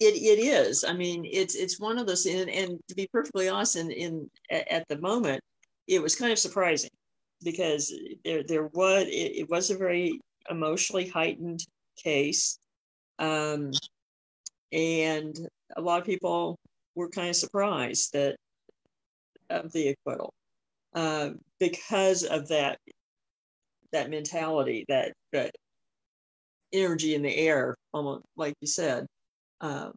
It, it is. I mean, it's it's one of those, and, and to be perfectly honest, in, in at the moment, it was kind of surprising because there there was it, it was a very emotionally heightened case, um, and a lot of people were kind of surprised that of the acquittal uh, because of that that mentality that that energy in the air, almost like you said, uh,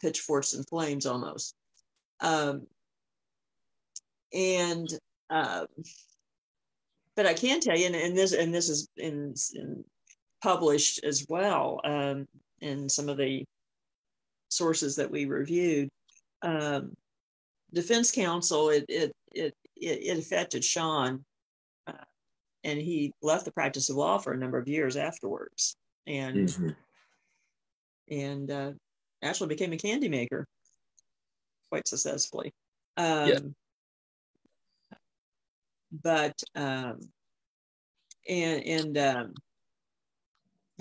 pitchforks and flames almost. Um, and uh, but I can tell you, and, and this and this is in, in published as well um, in some of the sources that we reviewed. Um, defense counsel, it it it it, affected Sean, uh, and he left the practice of law for a number of years afterwards and mm-hmm. and uh, actually became a candy maker quite successfully. Um, yeah. But um, and and um,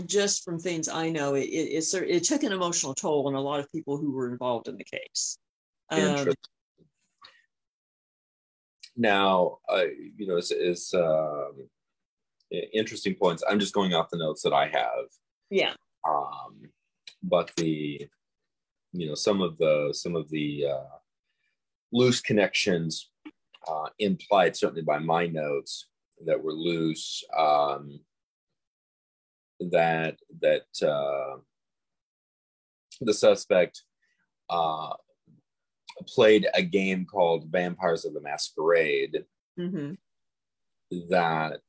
just from things I know, it, it, it, it took an emotional toll on a lot of people who were involved in the case. Um, now, uh, you know, it's, um, interesting points. I'm just going off the notes that I have. Yeah. Um, but the, you know, some of the some of the uh, loose connections uh, implied, certainly by my notes, that were loose. Um, that that uh, the suspect uh, played a game called Vampires of the Masquerade. Mm-hmm. That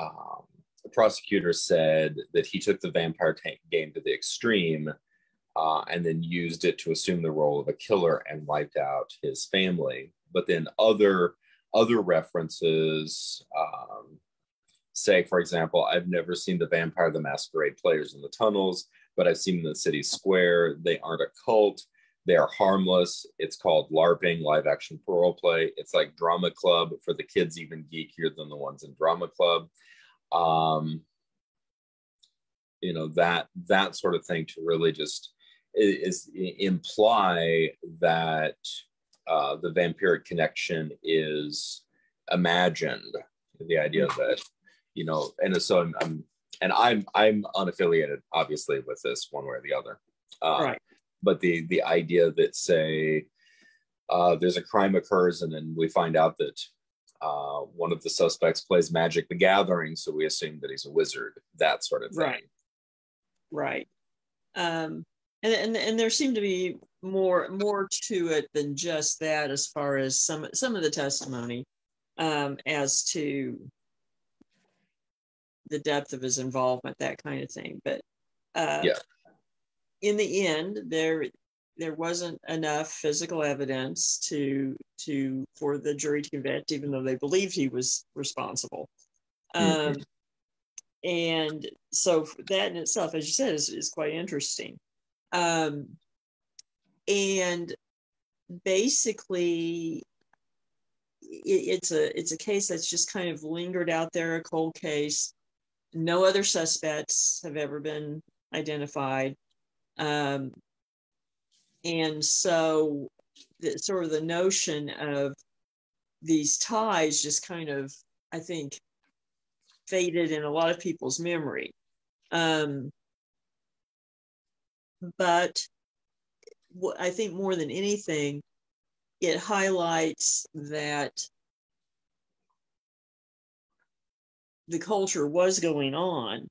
um, the prosecutor said that he took the vampire tank game to the extreme uh, and then used it to assume the role of a killer and wiped out his family. But then other other references um, say, for example, I've never seen the Vampire the Masquerade players in the tunnels, but I've seen them in the city square. They aren't a cult. They are harmless. It's called LARPing, live action role play. It's like drama club for the kids, even geekier than the ones in drama club um, you know that that sort of thing to really just is, is imply that uh, the vampiric connection is imagined. The idea that you know and so I'm, I'm, and i'm i'm unaffiliated obviously with this one way or the other. Uh, right. but the the idea that say uh, there's a crime occurs and then we find out that uh, one of the suspects plays Magic the Gathering, so we assume that he's a wizard. That sort of thing. Right. Right. Um, and, and and there seemed to be more more to it than just that, as far as some some of the testimony um, as to the depth of his involvement, that kind of thing. But uh, yeah. in the end, there there wasn't enough physical evidence to to for the jury to convict, even though they believed he was responsible. Mm-hmm. Um, and so that in itself, as you said, is, is quite interesting. Um, and basically, it, it's a it's a case that's just kind of lingered out there, a cold case. No other suspects have ever been identified. Um, and so the, sort of the notion of these ties just kind of, I think, faded in a lot of people's memory. Um, but I think more than anything, it highlights that the culture was going on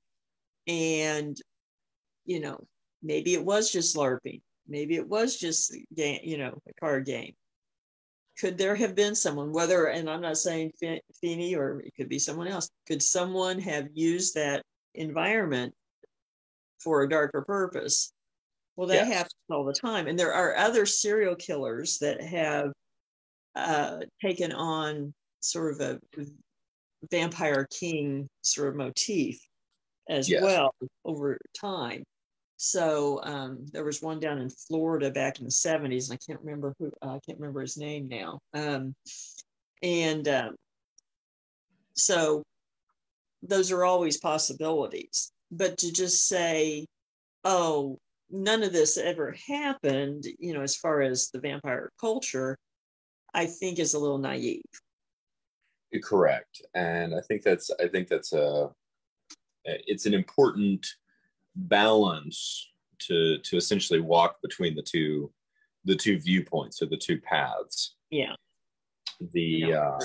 and you know maybe it was just larping maybe it was just game you know a card game could there have been someone whether and i'm not saying feeney or it could be someone else could someone have used that environment for a darker purpose well that yes. happens all the time and there are other serial killers that have uh, taken on sort of a vampire king sort of motif as yes. well over time. So um, there was one down in Florida back in the 70s, and I can't remember who uh, I can't remember his name now. Um, and um, so those are always possibilities. But to just say, oh, none of this ever happened, you know, as far as the vampire culture, I think is a little naive. Correct, and I think that's I think that's a it's an important balance to to essentially walk between the two the two viewpoints or the two paths. Yeah. The yeah. uh,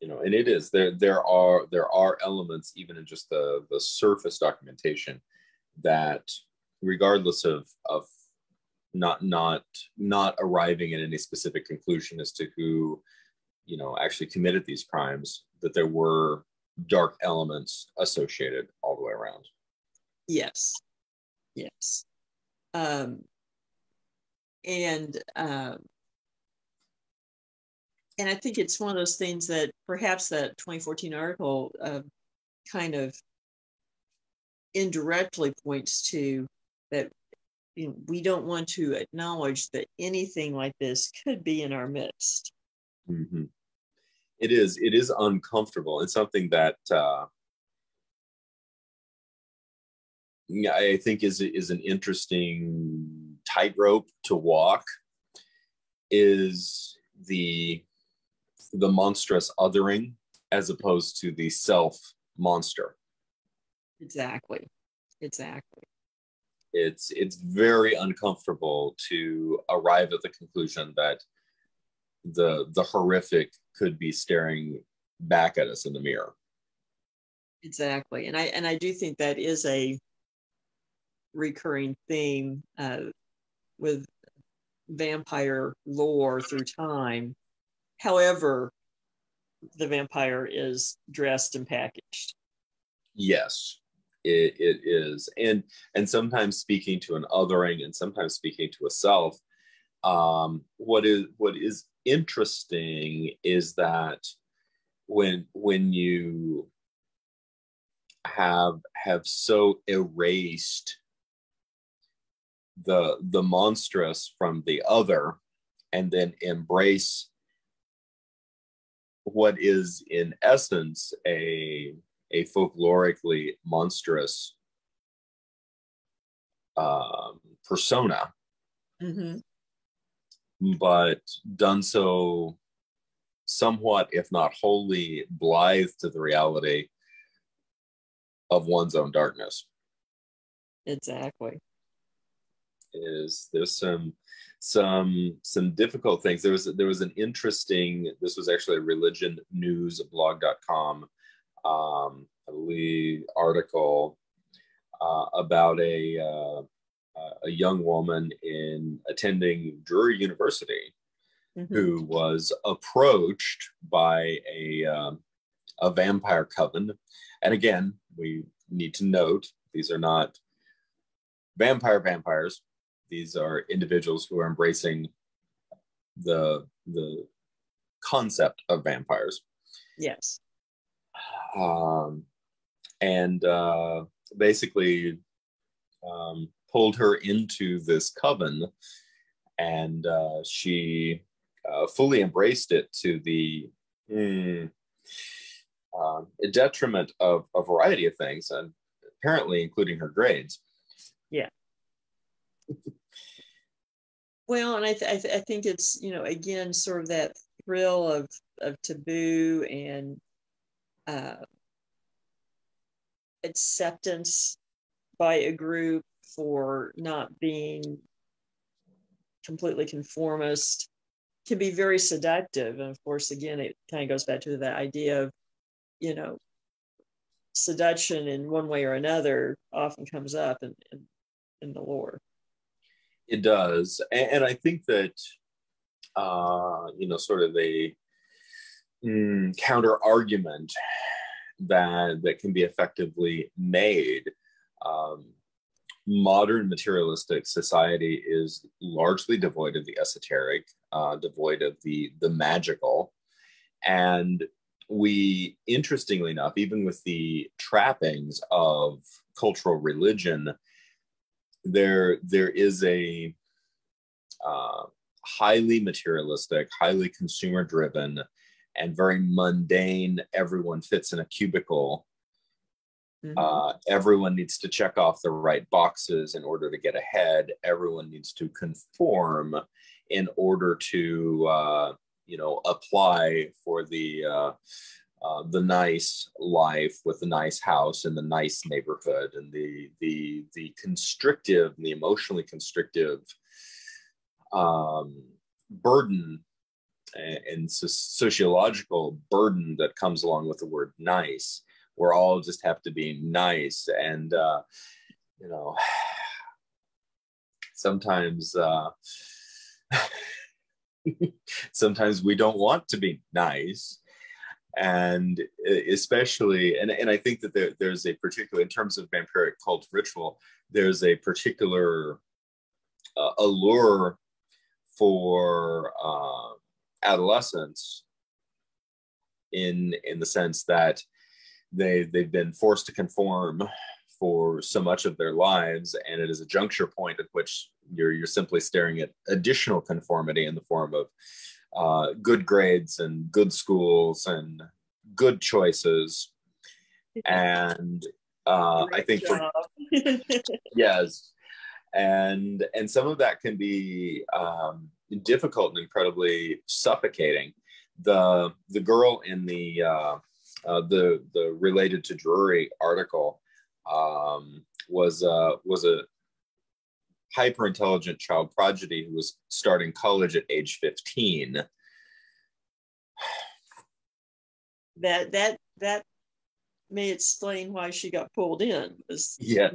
you know, and it is there. There are there are elements even in just the the surface documentation that, regardless of of not not not arriving at any specific conclusion as to who you know actually committed these crimes that there were dark elements associated all the way around yes yes um and um and i think it's one of those things that perhaps that 2014 article uh, kind of indirectly points to that you know, we don't want to acknowledge that anything like this could be in our midst. Mm-hmm. It is. It is uncomfortable. It's something that uh, I think is is an interesting tightrope to walk. Is the the monstrous othering as opposed to the self monster. Exactly. Exactly it's it's very uncomfortable to arrive at the conclusion that the the horrific could be staring back at us in the mirror exactly and i and i do think that is a recurring theme uh, with vampire lore through time. However the vampire is dressed and packaged. Yes it, it is. And and sometimes speaking to an othering and sometimes speaking to a self um, what is what is interesting is that when when you have have so erased the the monstrous from the other and then embrace what is in essence a a folklorically monstrous um, persona, mm-hmm. but done so somewhat, if not wholly, blithe to the reality of one's own darkness. Exactly. Is there's some some some difficult things. There was there was an interesting. This was actually a religion news blog.com, um, I believe, article uh, about a uh, a young woman in attending Drury University mm-hmm. who was approached by a um, a vampire coven, and again, we need to note these are not vampire vampires these are individuals who are embracing the the concept of vampires. Yes. Um, and uh, basically um, pulled her into this coven, and uh, she uh, fully embraced it to the mm, uh, detriment of a variety of things, and apparently including her grades. Yeah. Well, and I, th- I, th- I, think it's, you know, again, sort of that thrill of, of taboo and uh, acceptance by a group for not being completely conformist can be very seductive. And of course, again, it kind of goes back to that idea of, you know, seduction in one way or another often comes up in, in, in the lore. It does, and, and I think that uh, you know, sort of a mm, counter argument that that can be effectively made. Um, modern materialistic society is largely devoid of the esoteric, uh, devoid of the the magical, and we, interestingly enough, even with the trappings of cultural religion, there there is a uh, highly materialistic, highly consumer driven, and very mundane. Everyone fits in a cubicle. Mm-hmm. Uh, everyone needs to check off the right boxes in order to get ahead. Everyone needs to conform in order to, uh, you know, apply for the uh, the nice life with the nice house and the nice neighborhood and the the the constrictive and the emotionally constrictive um, burden and, and sociological burden that comes along with the word nice we're all just have to be nice. And uh, you know *sighs* sometimes uh, *laughs* sometimes we don't want to be nice and especially and, and i think that there, there's a particular in terms of vampiric cult ritual there's a particular uh, allure for uh, adolescents in in the sense that they they've been forced to conform for so much of their lives and it is a juncture point at which you're you're simply staring at additional conformity in the form of uh, good grades and good schools and good choices. And uh, I think for, *laughs* yes, and and some of that can be um, difficult and incredibly suffocating. The the girl in the uh, uh, the the related to Drury article um, was uh, was a hyper intelligent child prodigy who was starting college at age 15 *sighs* that that that may explain why she got pulled in was yeah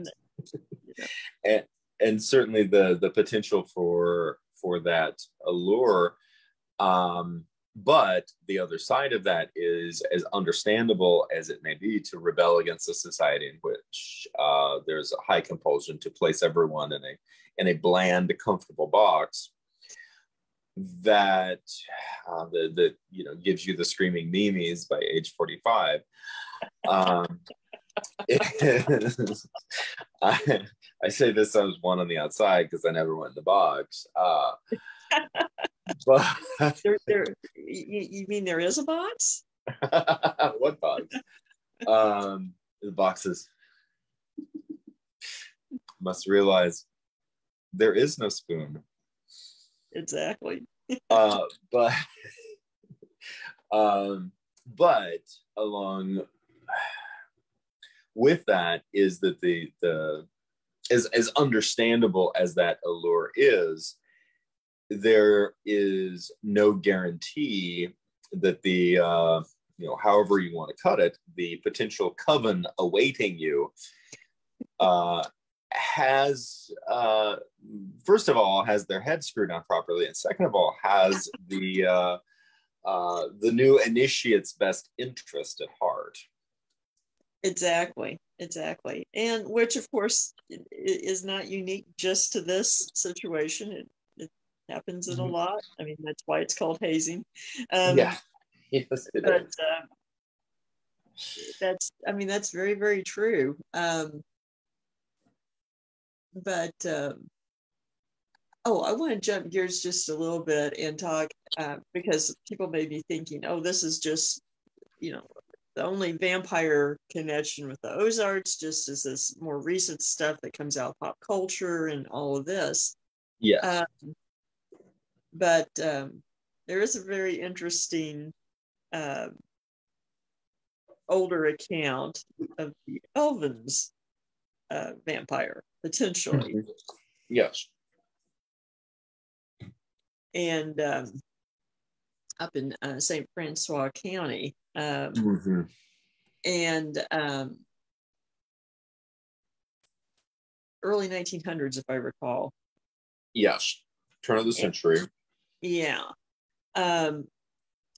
*laughs* and and certainly the the potential for for that allure. Um but the other side of that is as understandable as it may be to rebel against a society in which uh, there's a high compulsion to place everyone in a in a bland, comfortable box that uh, the, the you know gives you the screaming memes by age 45 um, *laughs* I, I say this as one on the outside because I never went in the box uh, *laughs* but there, there, you, you mean there is a box? *laughs* What box? Um, the boxes. Must realize there is no spoon. Exactly. *laughs* uh, but *laughs* um, but along *sighs* with that is that the the as as understandable as that allure is, there is no guarantee that the uh, you know however you want to cut it, the potential coven awaiting you uh, has uh, first of all has their head screwed on properly, and second of all has *laughs* the uh, uh, the new initiate's best interest at heart. Exactly, exactly, and which of course is not unique just to this situation. It, it happens in mm-hmm. a lot. I mean, that's why it's called hazing. Um, yeah, *laughs* yes, but uh, that's I mean that's very very true. Um, but um, oh, I want to jump gears just a little bit and talk uh, because people may be thinking, oh, this is just you know the only vampire connection with the Ozarks, just as this more recent stuff that comes out pop culture and all of this. Yeah. Um, but um, there is a very interesting uh, older account of the Elvins uh, vampire potentially. Mm-hmm. Yes. And um, up in uh, St. Francois County. Um, mm-hmm. And um, early 1900s, if I recall. Yes, turn of the century. And, yeah. Um,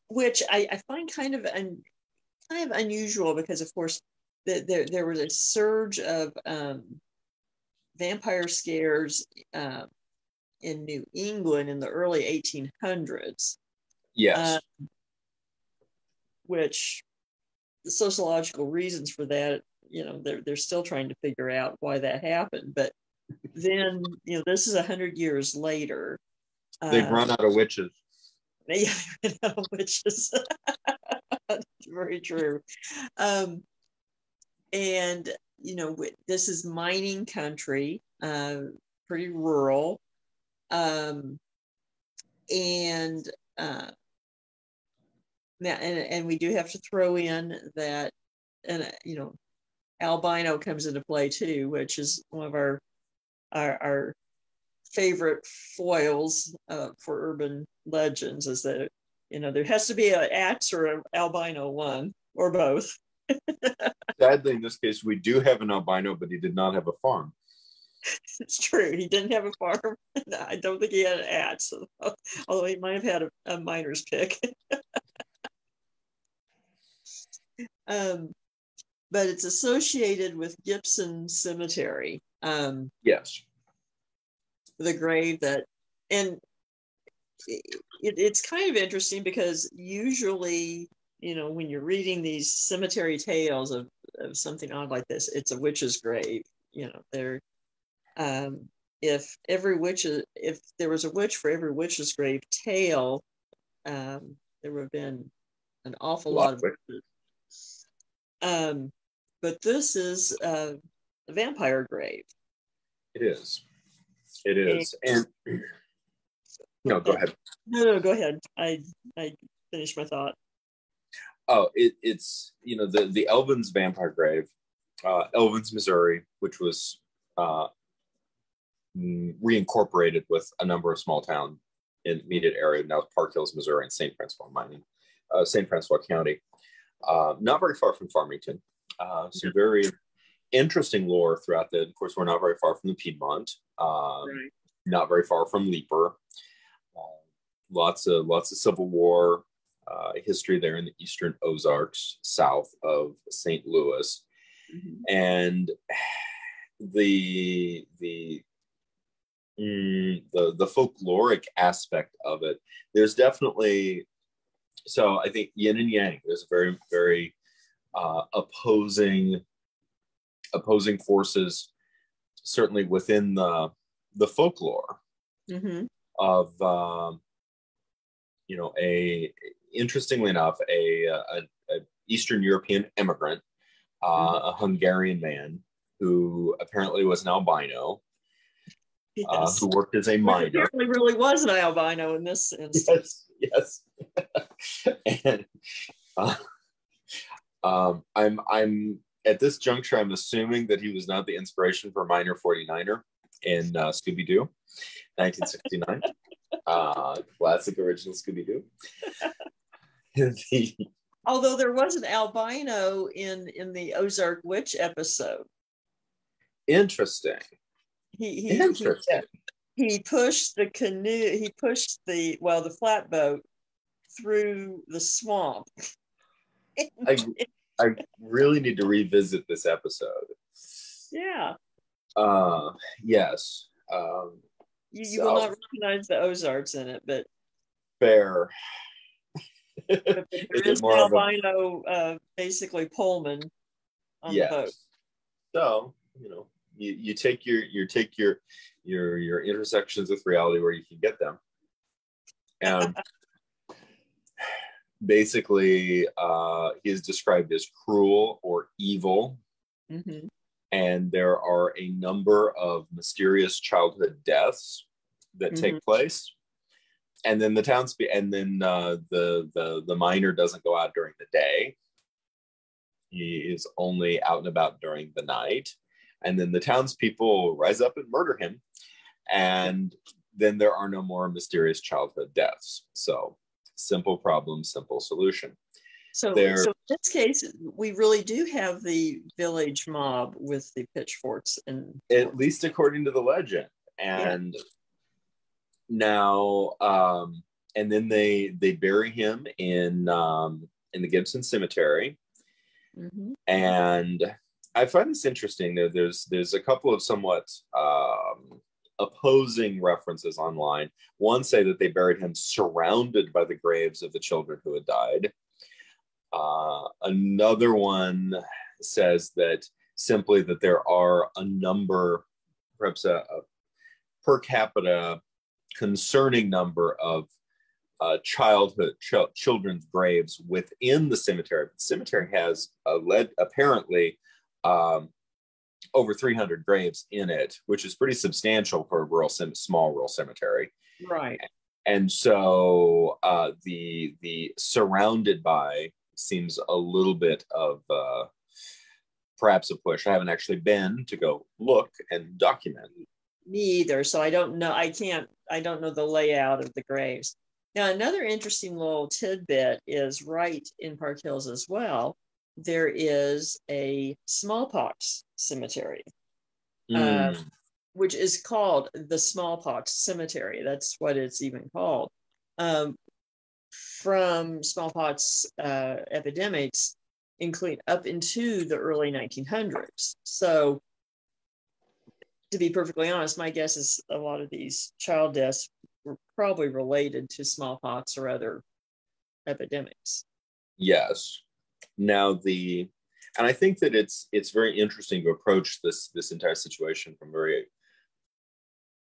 which I, I, find kind of un, kind of unusual because, of course, the, there there was a surge of um, vampire scares uh, in New England in the early 1800s. Yes. Uh, which the sociological reasons for that, you know, they're, they're still trying to figure out why that happened. But then, you know, this is a hundred years later. They've uh, *laughs* run out of witches. *laughs* Yeah, they ran out of witches. Very true. Um, and you know, this is mining country, uh, pretty rural. Um, and uh, and, and we do have to throw in that, and uh, you know, albino comes into play too, which is one of our our, our favorite foils uh, for urban legends. Is that you know there has to be an axe or an albino one or both. Sadly, in this case, we do have an albino, but he did not have a farm. *laughs* It's true. He didn't have a farm. *laughs* I don't think he had an axe, although he might have had a, a miner's pick. *laughs* um, but it's associated with Gibson Cemetery. Um, yes. The grave that, and it, it's kind of interesting because usually you know, when you're reading these cemetery tales of, of something odd like this, it's a witch's grave. You know, there, um, if every witch, if there was a witch for every witch's grave tale, um, there would have been an awful lot, lot of witches. Um, but this is uh, a vampire grave. It is. It is. And, and *clears throat* no, go ahead. No, no, go ahead. I I finished my thought. Oh, it, it's you know the the Elvins Vampire Grave, uh, Elvins, Missouri, which was uh, reincorporated with a number of small town in the immediate area. Now Park Hills, Missouri, and St. Francois Mining, uh, St. Francois County, uh, not very far from Farmington. Uh, some very interesting lore throughout the. Of course, we're not very far from the Piedmont. Um, right. Not very far from Leeper. Uh, lots of lots of Civil War uh, history there in the eastern Ozarks, south of St. Louis, mm-hmm. and the the mm, the the folkloric aspect of it. There's definitely so I think yin and yang. There's a very very uh, opposing opposing forces, certainly within the the folklore mm-hmm. of um, you know a interestingly enough, a, a, a Eastern European immigrant, uh, mm-hmm. a Hungarian man who apparently was an albino, uh, yes. uh, who worked as a miner. He really, really was an albino in this instance. Yes, yes. *laughs* and uh, um, I'm I'm at this juncture, I'm assuming that he was not the inspiration for Miner 49er in uh, Scooby Doo, 1969. *laughs* uh, classic original Scooby Doo. The, *laughs* Although there was an albino in in the Ozark Witch episode. Interesting. He he, Interesting. he, he pushed the canoe. He pushed the well the flatboat through the swamp. I, I really need to revisit this episode. Yeah. Uh yes. Um you, you so, will not recognize the Ozarks in it, but fair. *laughs* there is, is albino, a... uh, basically Pullman on yes. the boat. So you know, you, you take your you take your your your intersections with reality where you can get them, and *laughs* basically, uh, he is described as cruel or evil. Mm-hmm. And there are a number of mysterious childhood deaths that mm-hmm. take place and then the townspeople and then uh, the the the miner doesn't go out during the day. He is only out and about during the night. And then the townspeople rise up and murder him. And then there are no more mysterious childhood deaths. So simple problem simple solution. So, there, so in this case, we really do have the village mob with the pitchforks and at least according to the legend. And yeah now um, and then they they bury him in um, in the Gibson Cemetery, mm-hmm. and I find this interesting. There, there's there's a couple of somewhat um, opposing references online. One say that they buried him surrounded by the graves of the children who had died. Uh, another one says that simply that there are a number, perhaps a, a per capita concerning number of uh, childhood ch- children's graves within the cemetery. The cemetery has uh, led apparently um, over 300 graves in it, which is pretty substantial for a rural small rural cemetery. Right. And so uh, the the surrounded by seems a little bit of uh, perhaps a push. I haven't actually been to go look and document me either. So I don't know. I can't, I don't know the layout of the graves. Now, another interesting little tidbit is right in Park Hills as well. There is a smallpox cemetery, mm. um, which is called the smallpox cemetery. That's what it's even called. Um, from smallpox uh, epidemics, including up into the early 1900s. So to be perfectly honest, my guess is a lot of these child deaths were probably related to smallpox or other epidemics. Yes. Now the and I think that it's it's very interesting to approach this this entire situation from very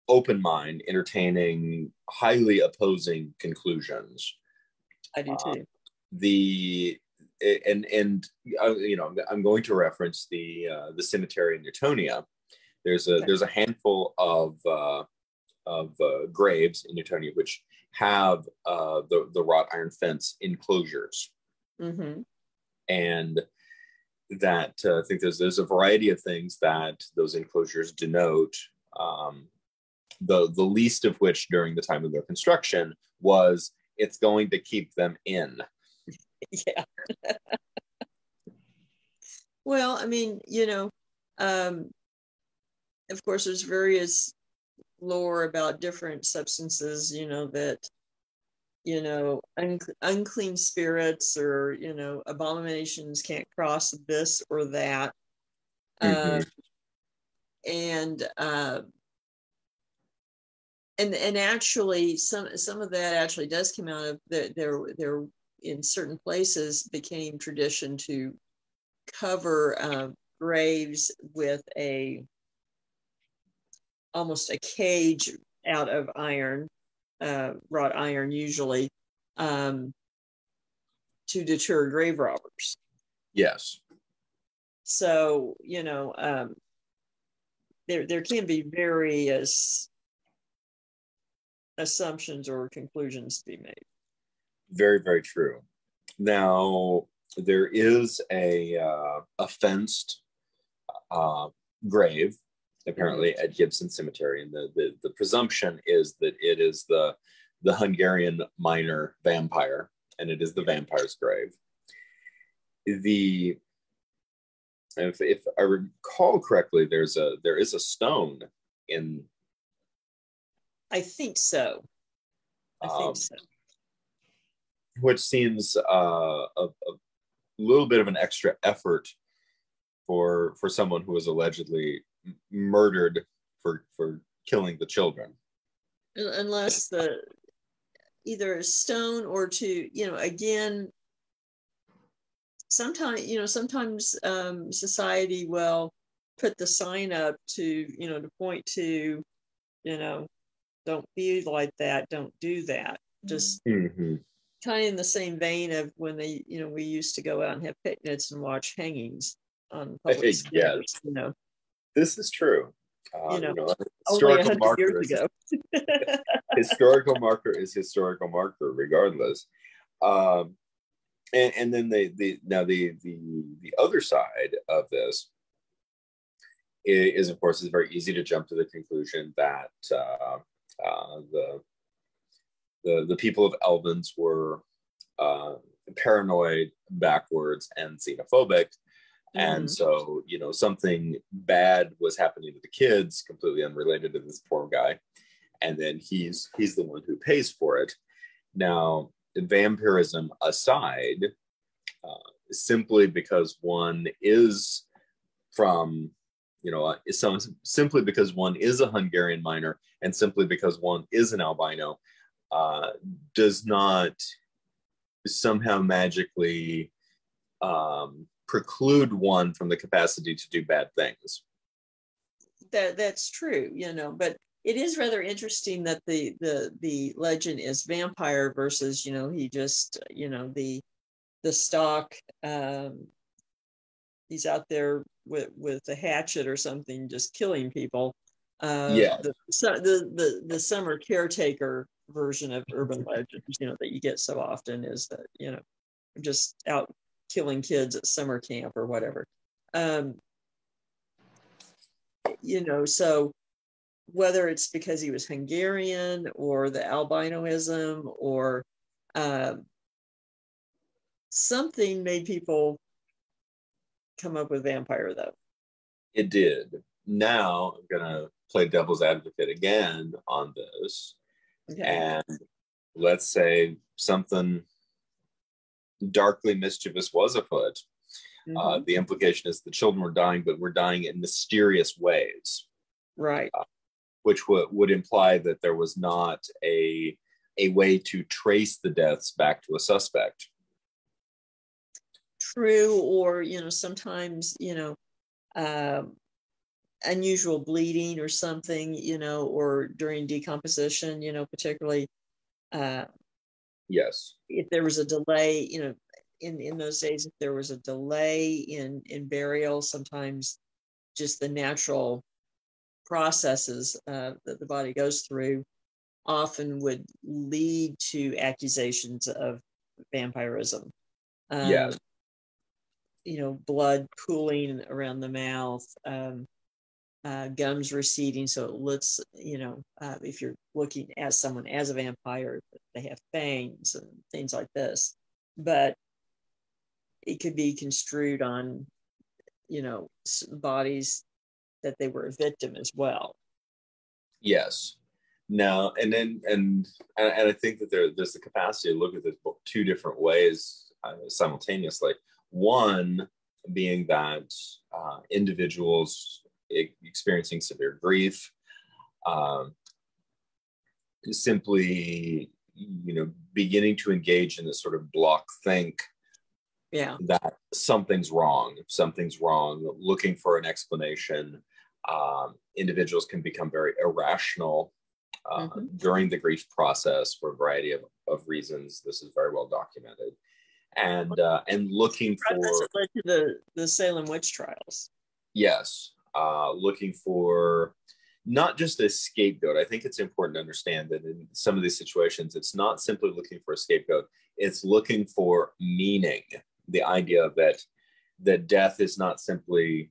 open mind, entertaining highly opposing conclusions. I do too. Uh, the and and uh, you know I'm going to reference the uh, the cemetery in Newtonia there's a there's a handful of uh, of uh, graves in Newtonia which have uh, the the wrought iron fence enclosures, mm-hmm. and that uh, I think there's there's a variety of things that those enclosures denote. Um, the the least of which during the time of their construction was it's going to keep them in. *laughs* Yeah. *laughs* well, I mean, you know, um, of course, there's various lore about different substances, you know, that, you know, un- unclean spirits or, you know, abominations can't cross this or that. Mm-hmm. Uh, and, uh, and, and actually some, some of that actually does come out of the, there, there in certain places became tradition to cover uh, graves with a almost a cage out of iron, uh, wrought iron usually, um, to deter grave robbers. Yes. So you know, um, there there can be various assumptions or conclusions to be made. Very very true. Now, there is a uh, a fenced uh, grave apparently at Gibson Cemetery, and the, the the presumption is that it is the the Hungarian miner vampire, and it is the vampire's grave. The if, if I recall correctly, there's a there is a stone in. I think so. I um, think so. Which seems uh, a, a little bit of an extra effort for for someone who was allegedly murdered for for killing the children unless the either a stone or to you know again sometimes you know sometimes um, society will put the sign up to you know to point to you know don't be like that don't do that just mm-hmm. kind of in the same vein of when they you know we used to go out and have picnics and watch hangings on public *laughs* yes. you know this is true. Um, you know, you know historical marker is, *laughs* historical marker is historical marker regardless. Um, and, and then the the now the the the other side of this is, of course it's very easy to jump to the conclusion that uh, uh, the the the people of Elvins were uh, paranoid, backwards, and xenophobic. Mm-hmm. And so, you know, something bad was happening to the kids, completely unrelated to this poor guy. And then he's he's the one who pays for it. Now, vampirism aside, uh, simply because one is from, you know, some, simply because one is a Hungarian miner and simply because one is an albino, uh, does not somehow magically um, preclude one from the capacity to do bad things. That that's true, you know, but it is rather interesting that the the the legend is vampire versus you know he just you know the the stock um he's out there with with a hatchet or something just killing people uh yeah the, the the the summer caretaker version of urban legends you know that you get so often is that you know just out killing kids at summer camp or whatever um you know so whether it's because he was Hungarian or the albinoism or um, something made people come up with vampire though. It did. Now I'm gonna play devil's advocate again on this. Okay. And let's say something darkly mischievous was afoot. Uh, mm-hmm. Uh, the implication is the children were dying, but were dying in mysterious ways. Right. Uh, which would, would imply that there was not a, a way to trace the deaths back to a suspect. True, or, you know, sometimes, you know, um, unusual bleeding or something, you know, or during decomposition, you know, particularly. Uh, yes. If there was a delay, you know, in, in those days, if there was a delay in, in burial, sometimes just the natural processes uh, that the body goes through often would lead to accusations of vampirism. Um, yeah. You know, blood pooling around the mouth, um, uh, gums receding. So it looks, you know, uh, if you're looking at someone as a vampire, they have fangs and things like this. But it could be construed on, you know, bodies that they were a victim as well. Yes. Now, and then, and and I think that there, there's the capacity to look at this book two different ways uh, simultaneously. One being that uh, individuals experiencing severe grief, um, simply, you know, beginning to engage in this sort of block think yeah that something's wrong something's wrong looking for an explanation um, individuals can become very irrational uh, mm-hmm. during the grief process for a variety of, of reasons. This is very well documented. And uh, and looking for led to the, the Salem witch trials. Yes, uh, looking for not just a scapegoat. I think it's important to understand that in some of these situations, it's not simply looking for a scapegoat. It's looking for meaning the idea that that death is not simply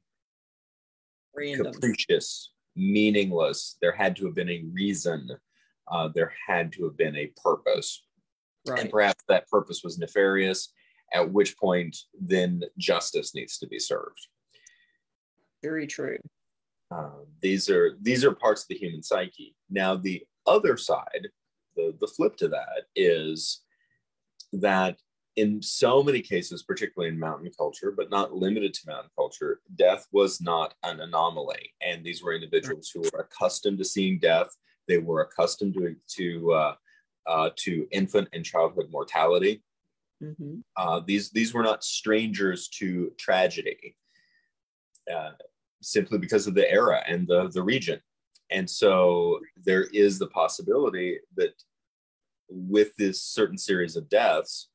Random. capricious, meaningless. There had to have been a reason. Uh, there had to have been a purpose, Right. and perhaps that purpose was nefarious. At which point, then justice needs to be served. Very true. Um, these are these are parts of the human psyche. Now, the other side, the the flip to that is that in so many cases, particularly in mountain culture, but not limited to mountain culture, death was not an anomaly, and these were individuals who were accustomed to seeing death. They were accustomed to to uh, uh, to infant and childhood mortality. hmm Uh, these these were not strangers to tragedy, uh, simply because of the era and the the region, and so there is the possibility that with this certain series of deaths,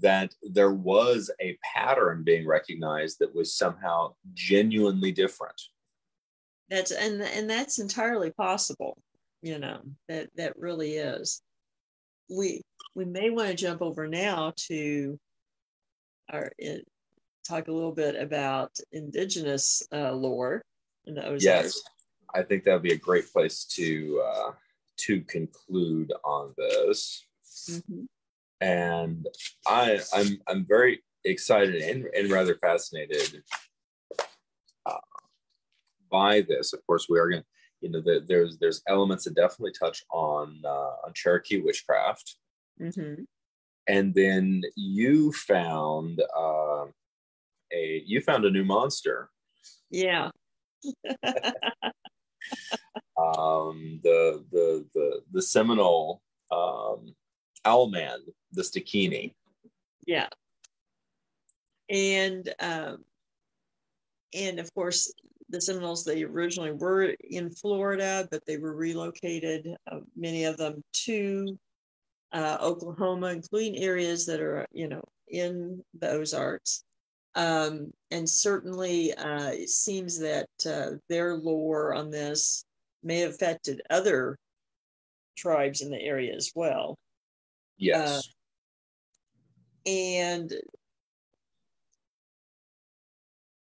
that there was a pattern being recognized that was somehow genuinely different. That's and and that's entirely possible. You know that that really is. We we may want to jump over now to our talk a little bit about indigenous uh, lore in the Ozarks. Yes, I think that would be a great place to uh, to conclude on this. Mhm. and I I'm I'm very excited and, and rather fascinated uh, by this. Of course, we are going to you know the, there's there's elements that definitely touch on uh, on Cherokee witchcraft, Mhm. and then you found uh, a you found a new monster, Yeah. *laughs* um, the the the the Seminole um, Owlman, the Stikini. Yeah. And um, and of course, the Seminoles they originally were in Florida, but they were relocated, uh, many of them to uh, Oklahoma, including areas that are you know in the Ozarks. Um, and certainly, uh, it seems that uh, their lore on this may have affected other tribes in the area as well. Yes. and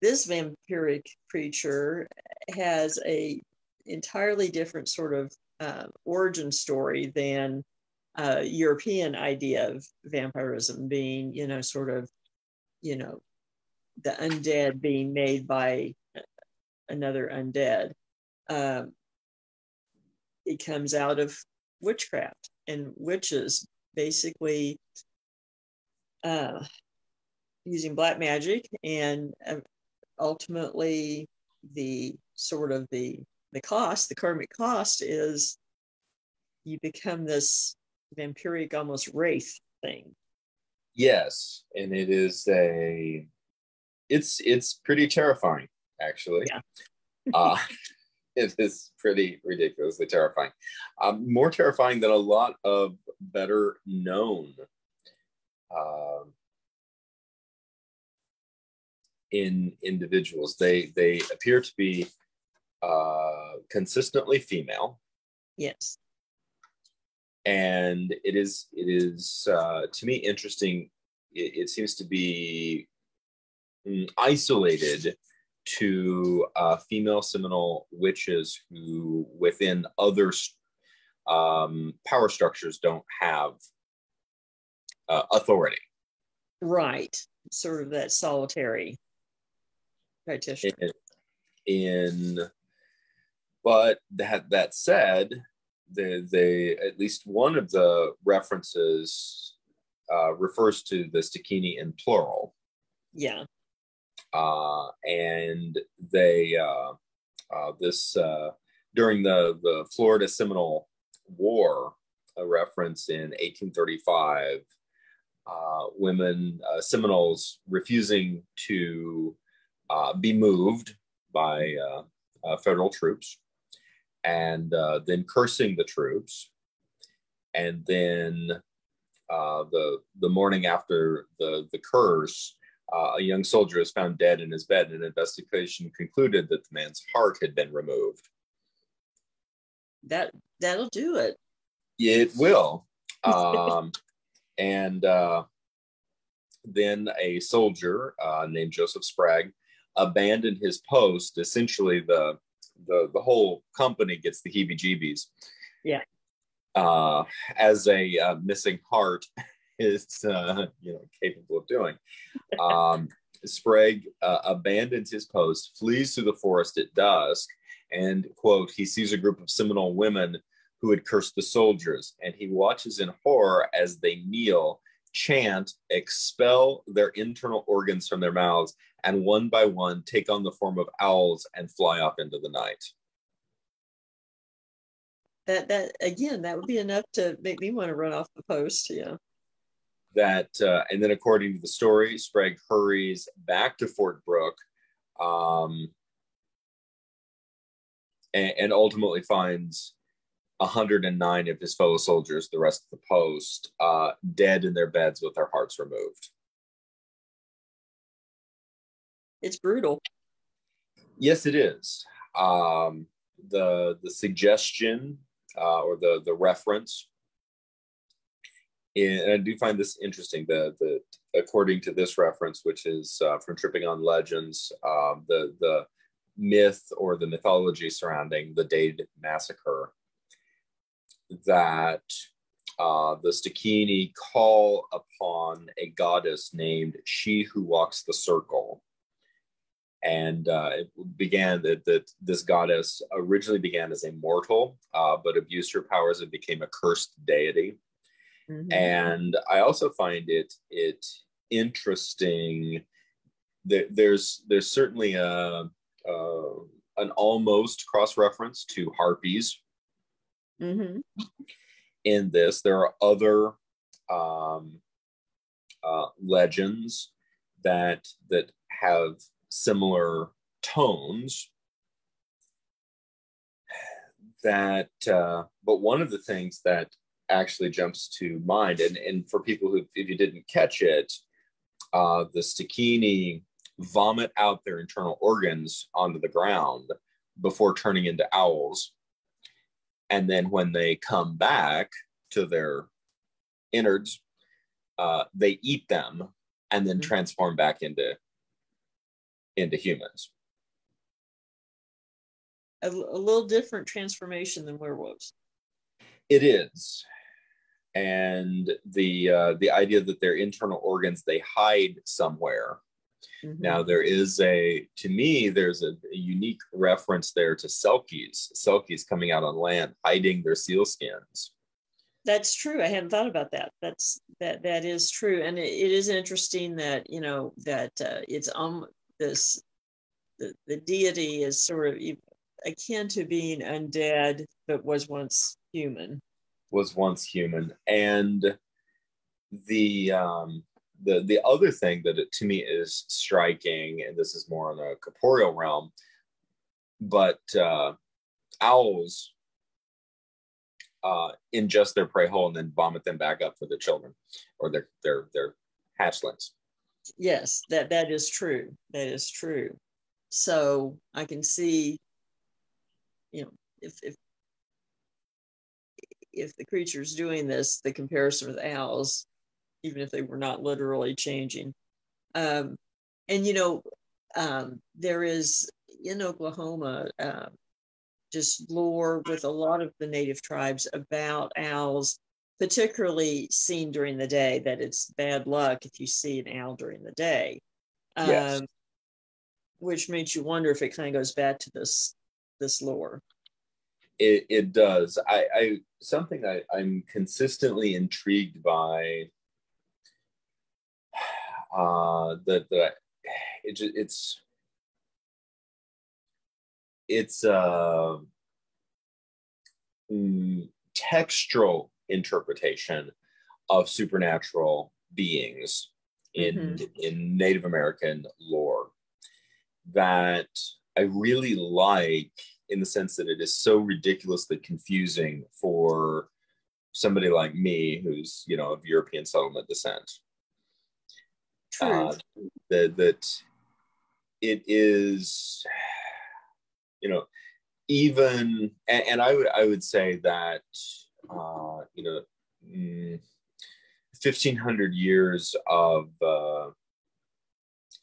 this vampiric creature has a entirely different sort of uh, origin story than uh, European idea of vampirism being, you know, sort of, you know, the undead being made by another undead. Um, it comes out of witchcraft and witches basically uh, using black magic and uh, ultimately the sort of the the cost the karmic cost is you become this vampiric almost wraith thing Yes, and it is a it's it's pretty terrifying actually. Yeah. *laughs* uh it is pretty ridiculously terrifying. Um, more terrifying than a lot of better known um in individuals. They they appear to be uh consistently female yes and it is it is uh, to me interesting. It, it seems to be isolated to uh, female Seminole witches who, within other um, power structures, don't have uh, authority. right. Sort of that solitary practitioner In, in but that that said, they, they at least one of the references uh, refers to the Stikini in plural, yeah uh, and they uh, uh, this uh, during the the Florida Seminole War, a reference in 1835, uh, women Seminoles refusing to be moved by federal troops, and then cursing the troops, and then uh, the the morning after the the curse, uh, a young soldier is found dead in his bed, and an investigation concluded that the man's heart had been removed. that that'll do it It will, *laughs* um, and uh, then a soldier uh, named Joseph Sprague abandoned his post. Essentially, the the the whole company gets the heebie-jeebies. Yeah. Uh, as a uh, missing heart *laughs* is uh, you know capable of doing. Um, Sprague uh, abandons his post, flees through the forest at dusk, and quote he sees a group of Seminole women who had cursed the soldiers, and he watches in horror as they kneel, chant, expel their internal organs from their mouths, and one by one take on the form of owls and fly off into the night. That that again, that would be enough to make me want to run off the post. Yeah. That uh, and then according to the story, Sprague hurries back to Fort Brooke, um, and, and ultimately finds 109 of his fellow soldiers, the rest of the post, uh, dead in their beds with their hearts removed. It's brutal. Yes, it is. Um, the the suggestion uh, or the the reference, and I do find this interesting. The the according to this reference, which is uh, from Tripping on Legends, um, the the myth or the mythology surrounding the Dade massacre that uh, the Stikini call upon a goddess named She Who Walks the Circle. And uh, it began that, that this goddess originally began as a mortal, uh, but abused her powers and became a cursed deity. Mm-hmm. And I also find it it interesting that there's there's certainly a, a an almost cross reference to harpies mm-hmm. in this. There are other um, uh, legends that that have similar tones. That, uh, but one of the things that actually jumps to mind, and, and for people who, if you didn't catch it, uh, the Stikini vomit out their internal organs onto the ground before turning into owls. And then when they come back to their innards uh, they eat them and then mm-hmm. transform back into into humans. A, a little different transformation than werewolves. It is and the uh, the idea that their internal organs they hide somewhere Mm-hmm. Now there is a to me there's a, a, unique reference there to selkies. Selkies coming out on land hiding their seal skins. That's true. I hadn't thought about that. That's that that is true, and it, it is interesting that you know that uh, it's um this the, the deity is sort of akin to being undead, but was once human. Was once human, and the um the the other thing that it, to me is striking, and this is more in the corporeal realm, but uh, owls uh, ingest their prey whole and then vomit them back up for their children or their their their hatchlings. Yes, that that is true. That is true. So I can see, you know, if if if the creature's doing this, the comparison with owls even if they were not literally changing. Um, and you know, um, there is in Oklahoma uh, just lore with a lot of the native tribes about owls, particularly seen during the day. That it's bad luck if you see an owl during the day. Um, yes. Which makes you wonder if it kind of goes back to this this lore. It, it does. I, I something I, I'm consistently intrigued by *sighs* uh, the the *sighs* it, it's it's uh, mm, textural interpretation of supernatural beings in mm-hmm. in Native American lore that I really like in the sense that it is so ridiculously confusing for somebody like me who's you know of European settlement descent. Uh, that that it is you know even and, and, i would i would say that uh you know mm, 1500 years of uh,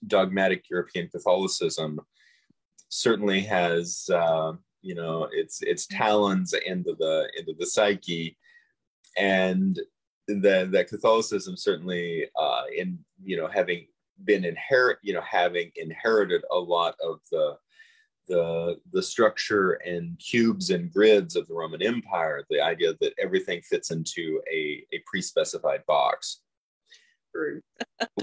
dogmatic European Catholicism certainly has uh, you know its its talons into the into the psyche, and that that Catholicism certainly uh, in you know having been inherit you know having inherited a lot of the the the structure and cubes and grids of the Roman Empire, the idea that everything fits into a, a pre-specified box.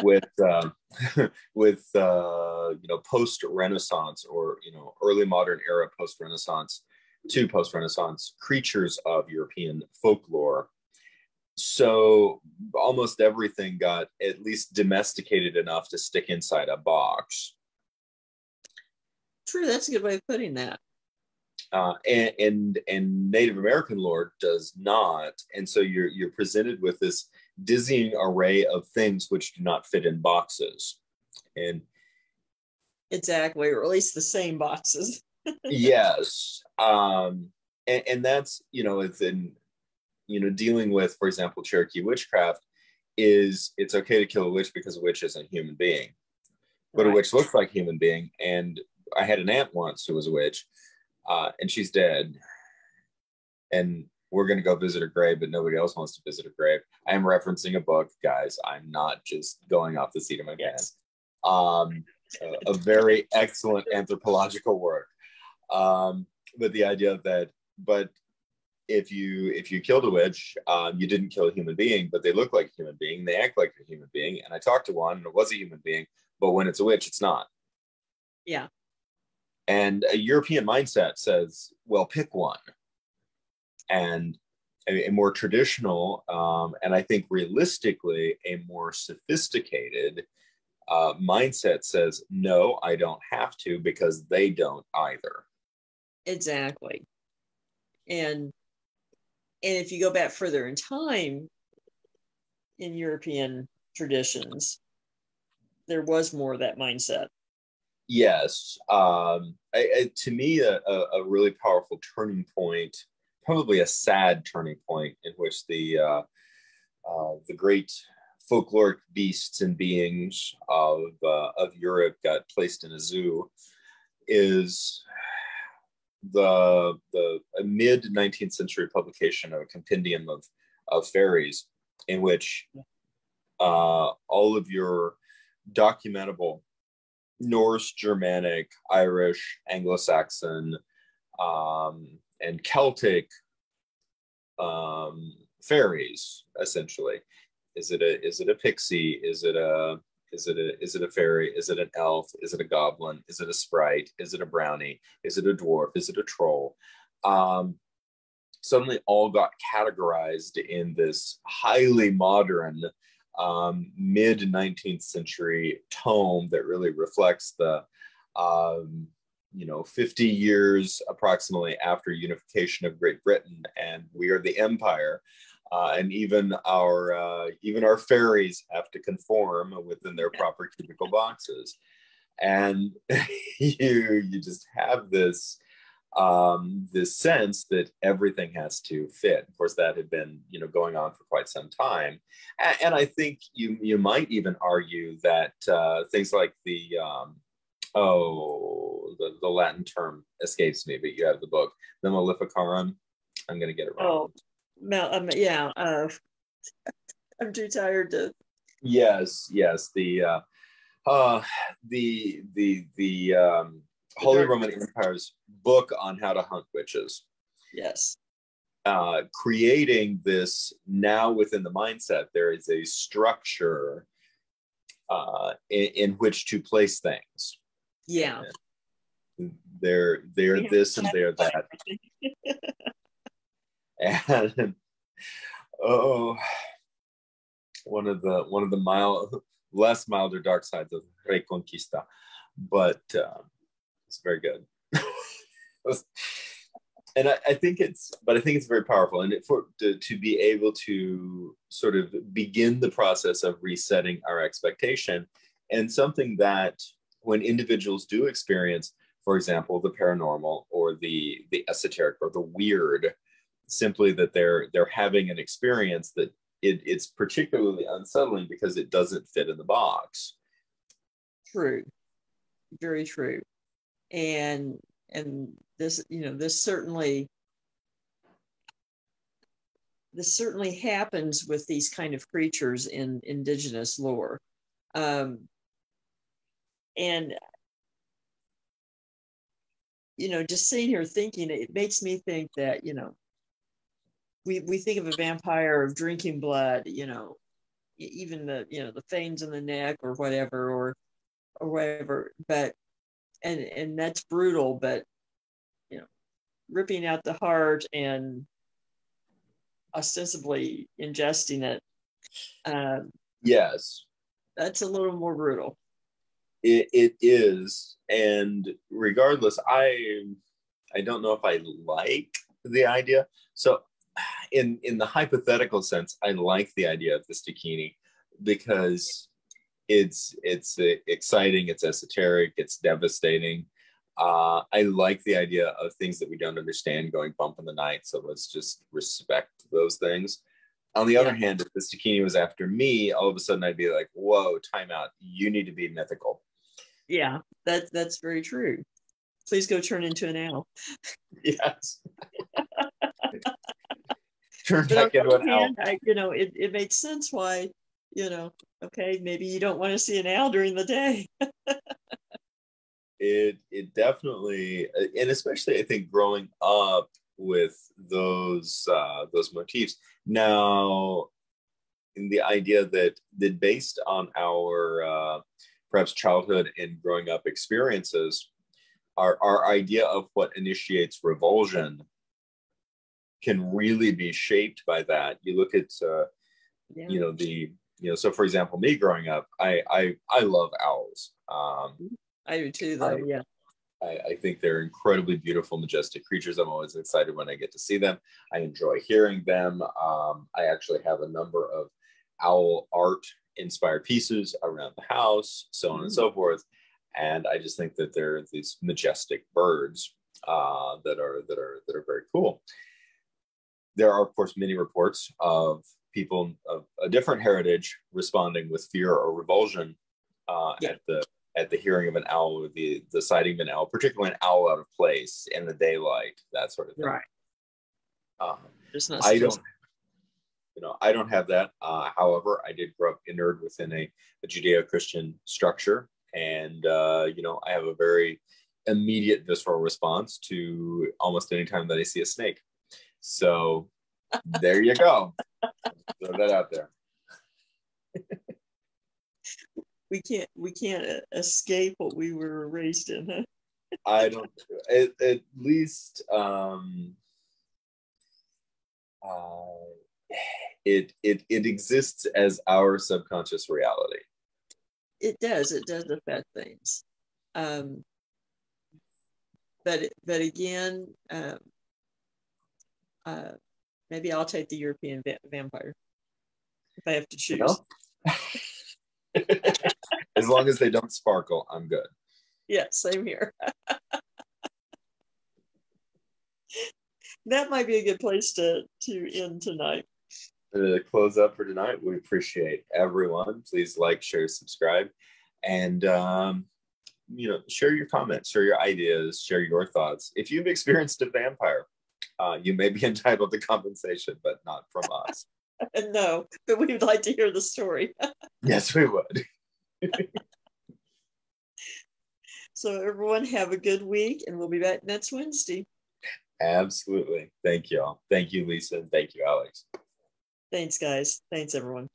With uh, *laughs* with uh, you know post Renaissance or you know early modern era post Renaissance to post Renaissance creatures of European folklore. So almost everything got at least domesticated enough to stick inside a box. True, that's a good way of putting that. Uh, and, and and Native American lore does not, and so you're you're presented with this dizzying array of things which do not fit in boxes, and exactly, or at least the same boxes. *laughs* yes, um, and, and that's you know it's in you know dealing with, for example, Cherokee witchcraft is it's okay to kill a witch because a witch isn't a human being, but right. a witch looks like a human being, and I had an aunt once who was a witch, uh, and she's dead. And we're going to go visit a grave, but nobody else wants to visit a grave. I am referencing a book, guys. I'm not just going off the seat of my pants. Um, a, a, very excellent anthropological work. Um, but the idea that, but if you if you killed a witch, um, you didn't kill a human being, but they look like a human being, they act like a human being. And I talked to one, and it was a human being, but when it's a witch, it's not. Yeah. And a European mindset says, well, pick one. And a, more traditional, um, and I think realistically, a more sophisticated uh, mindset says, no, I don't have to because they don't either. Exactly. And and if you go back further in time in European traditions, there was more of that mindset. Yes, um, I, I, to me, a, a, really powerful turning point, probably a sad turning point, in which the uh, uh, the great folkloric beasts and beings of uh, of Europe got placed in a zoo, is the the mid 19th century publication of a compendium of of fairies, in which uh, all of your documentable Norse, Germanic, Irish, Anglo-Saxon, um, and Celtic um, fairies. Essentially, is it a is it a pixie? Is it a is it a is it a fairy? Is it an elf? Is it a goblin? Is it a sprite? Is it a brownie? Is it a dwarf? Is it a troll? Um, suddenly, all got categorized in this highly modern um, mid 19th century tome that really reflects the um, you know 50 years approximately after unification of great britain and we are the empire uh, and even our uh, even our fairies have to conform within their proper cubicle boxes. And *laughs* you you just have this um, this sense that everything has to fit. Of course, that had been you know going on for quite some time, and, and I think you you might even argue that uh, things like the um, oh the, the Latin term escapes me, but you have the book the Maleficarum. I'm going to get it wrong. Oh, um, yeah. Uh, *laughs* I'm too tired to. Yes, yes. The uh, uh, the the the um, Holy Roman Empire's book on how to hunt witches. Yes. Uh, creating this now within the mindset, there is a structure uh, in, in which to place things. Yeah. They're they're yeah. this and they're that. *laughs* and oh, one of the one of the mild, less milder dark sides of Reconquista, but. Uh, it's very good. *laughs* and I, I, think it's, but I think it's very powerful. And it, for to, to be able to sort of begin the process of resetting our expectation, and something that when individuals do experience, for example, the paranormal or the the esoteric or the weird, simply that they're they're having an experience that it, it's particularly unsettling because it doesn't fit in the box. True, very true, and and this you know this certainly this certainly happens with these kind of creatures in indigenous lore. Um, and, you know, just sitting here thinking, it makes me think that, you know, we, we think of a vampire of drinking blood, you know, even the, you know, the fangs in the neck or whatever, or, or whatever, but, and, and that's brutal, but, you know, ripping out the heart and ostensibly ingesting it. Um, yes. That's a little more brutal. It, it is. And regardless, I I don't know if I like the idea. So in in the hypothetical sense, I like the idea of the Stikini because it's it's exciting, it's esoteric, it's devastating. Uh, I like the idea of things that we don't understand going bump in the night. So let's just respect those things. On the yeah. other hand, if the Stikini was after me, all of a sudden I'd be like, whoa, timeout. You need to be mythical. Yeah, that, that's very true. Please go turn into an owl. Yes. *laughs* turn back into an hand, owl. I, you know, it, it makes sense why, you know, okay, maybe you don't want to see an owl during the day. *laughs* it it definitely and especially i think growing up with those uh those motifs now in the idea that that based on our uh perhaps childhood and growing up experiences our our idea of what initiates revulsion can really be shaped by that you look at uh yeah. you know the you know so for example me growing up i i i love owls um I do too, though. I, yeah. I, I, think they're incredibly beautiful, majestic creatures. I'm always excited when I get to see them. I enjoy hearing them. Um, I actually have a number of owl art inspired pieces around the house, so on mm-hmm. and mm. so forth. And I just think that they're these majestic birds uh, that are that are that are very cool. There are, of course, many reports of people of a different heritage responding with fear or revulsion uh, yeah. at the at the hearing of an owl, the the sighting of an owl, particularly an owl out of place in the daylight, that sort of thing. Right. Um, I don't, you know, I don't have that. Uh, however, I did grow up inert within a, a Judeo-Christian structure, and uh, you know, I have a very immediate visceral response to almost any time that I see a snake. So there you go. *laughs* Throw that out there we can't we can't escape what we were raised in. Huh? I don't. At, at least um, uh, it it it exists as our subconscious reality. It does. It does affect things. Um, but but again, um, uh, maybe I'll take the European va- vampire if I have to choose. *laughs* As long as they don't sparkle, I'm good. Yeah, same here. *laughs* that might be a good place to to end tonight. To close up for tonight, we appreciate everyone. Please like, share, subscribe, and um, you know, share your comments, share your ideas, share your thoughts. If you've experienced a vampire, uh, you may be *laughs* entitled to compensation, but not from us. *laughs* no, but we'd like to hear the story. *laughs* yes, we would. so everyone have a good week and we'll be back next Wednesday. Absolutely. Thank you all. Thank you, Lisa. And thank you, Alex. Thanks, guys. Thanks, everyone.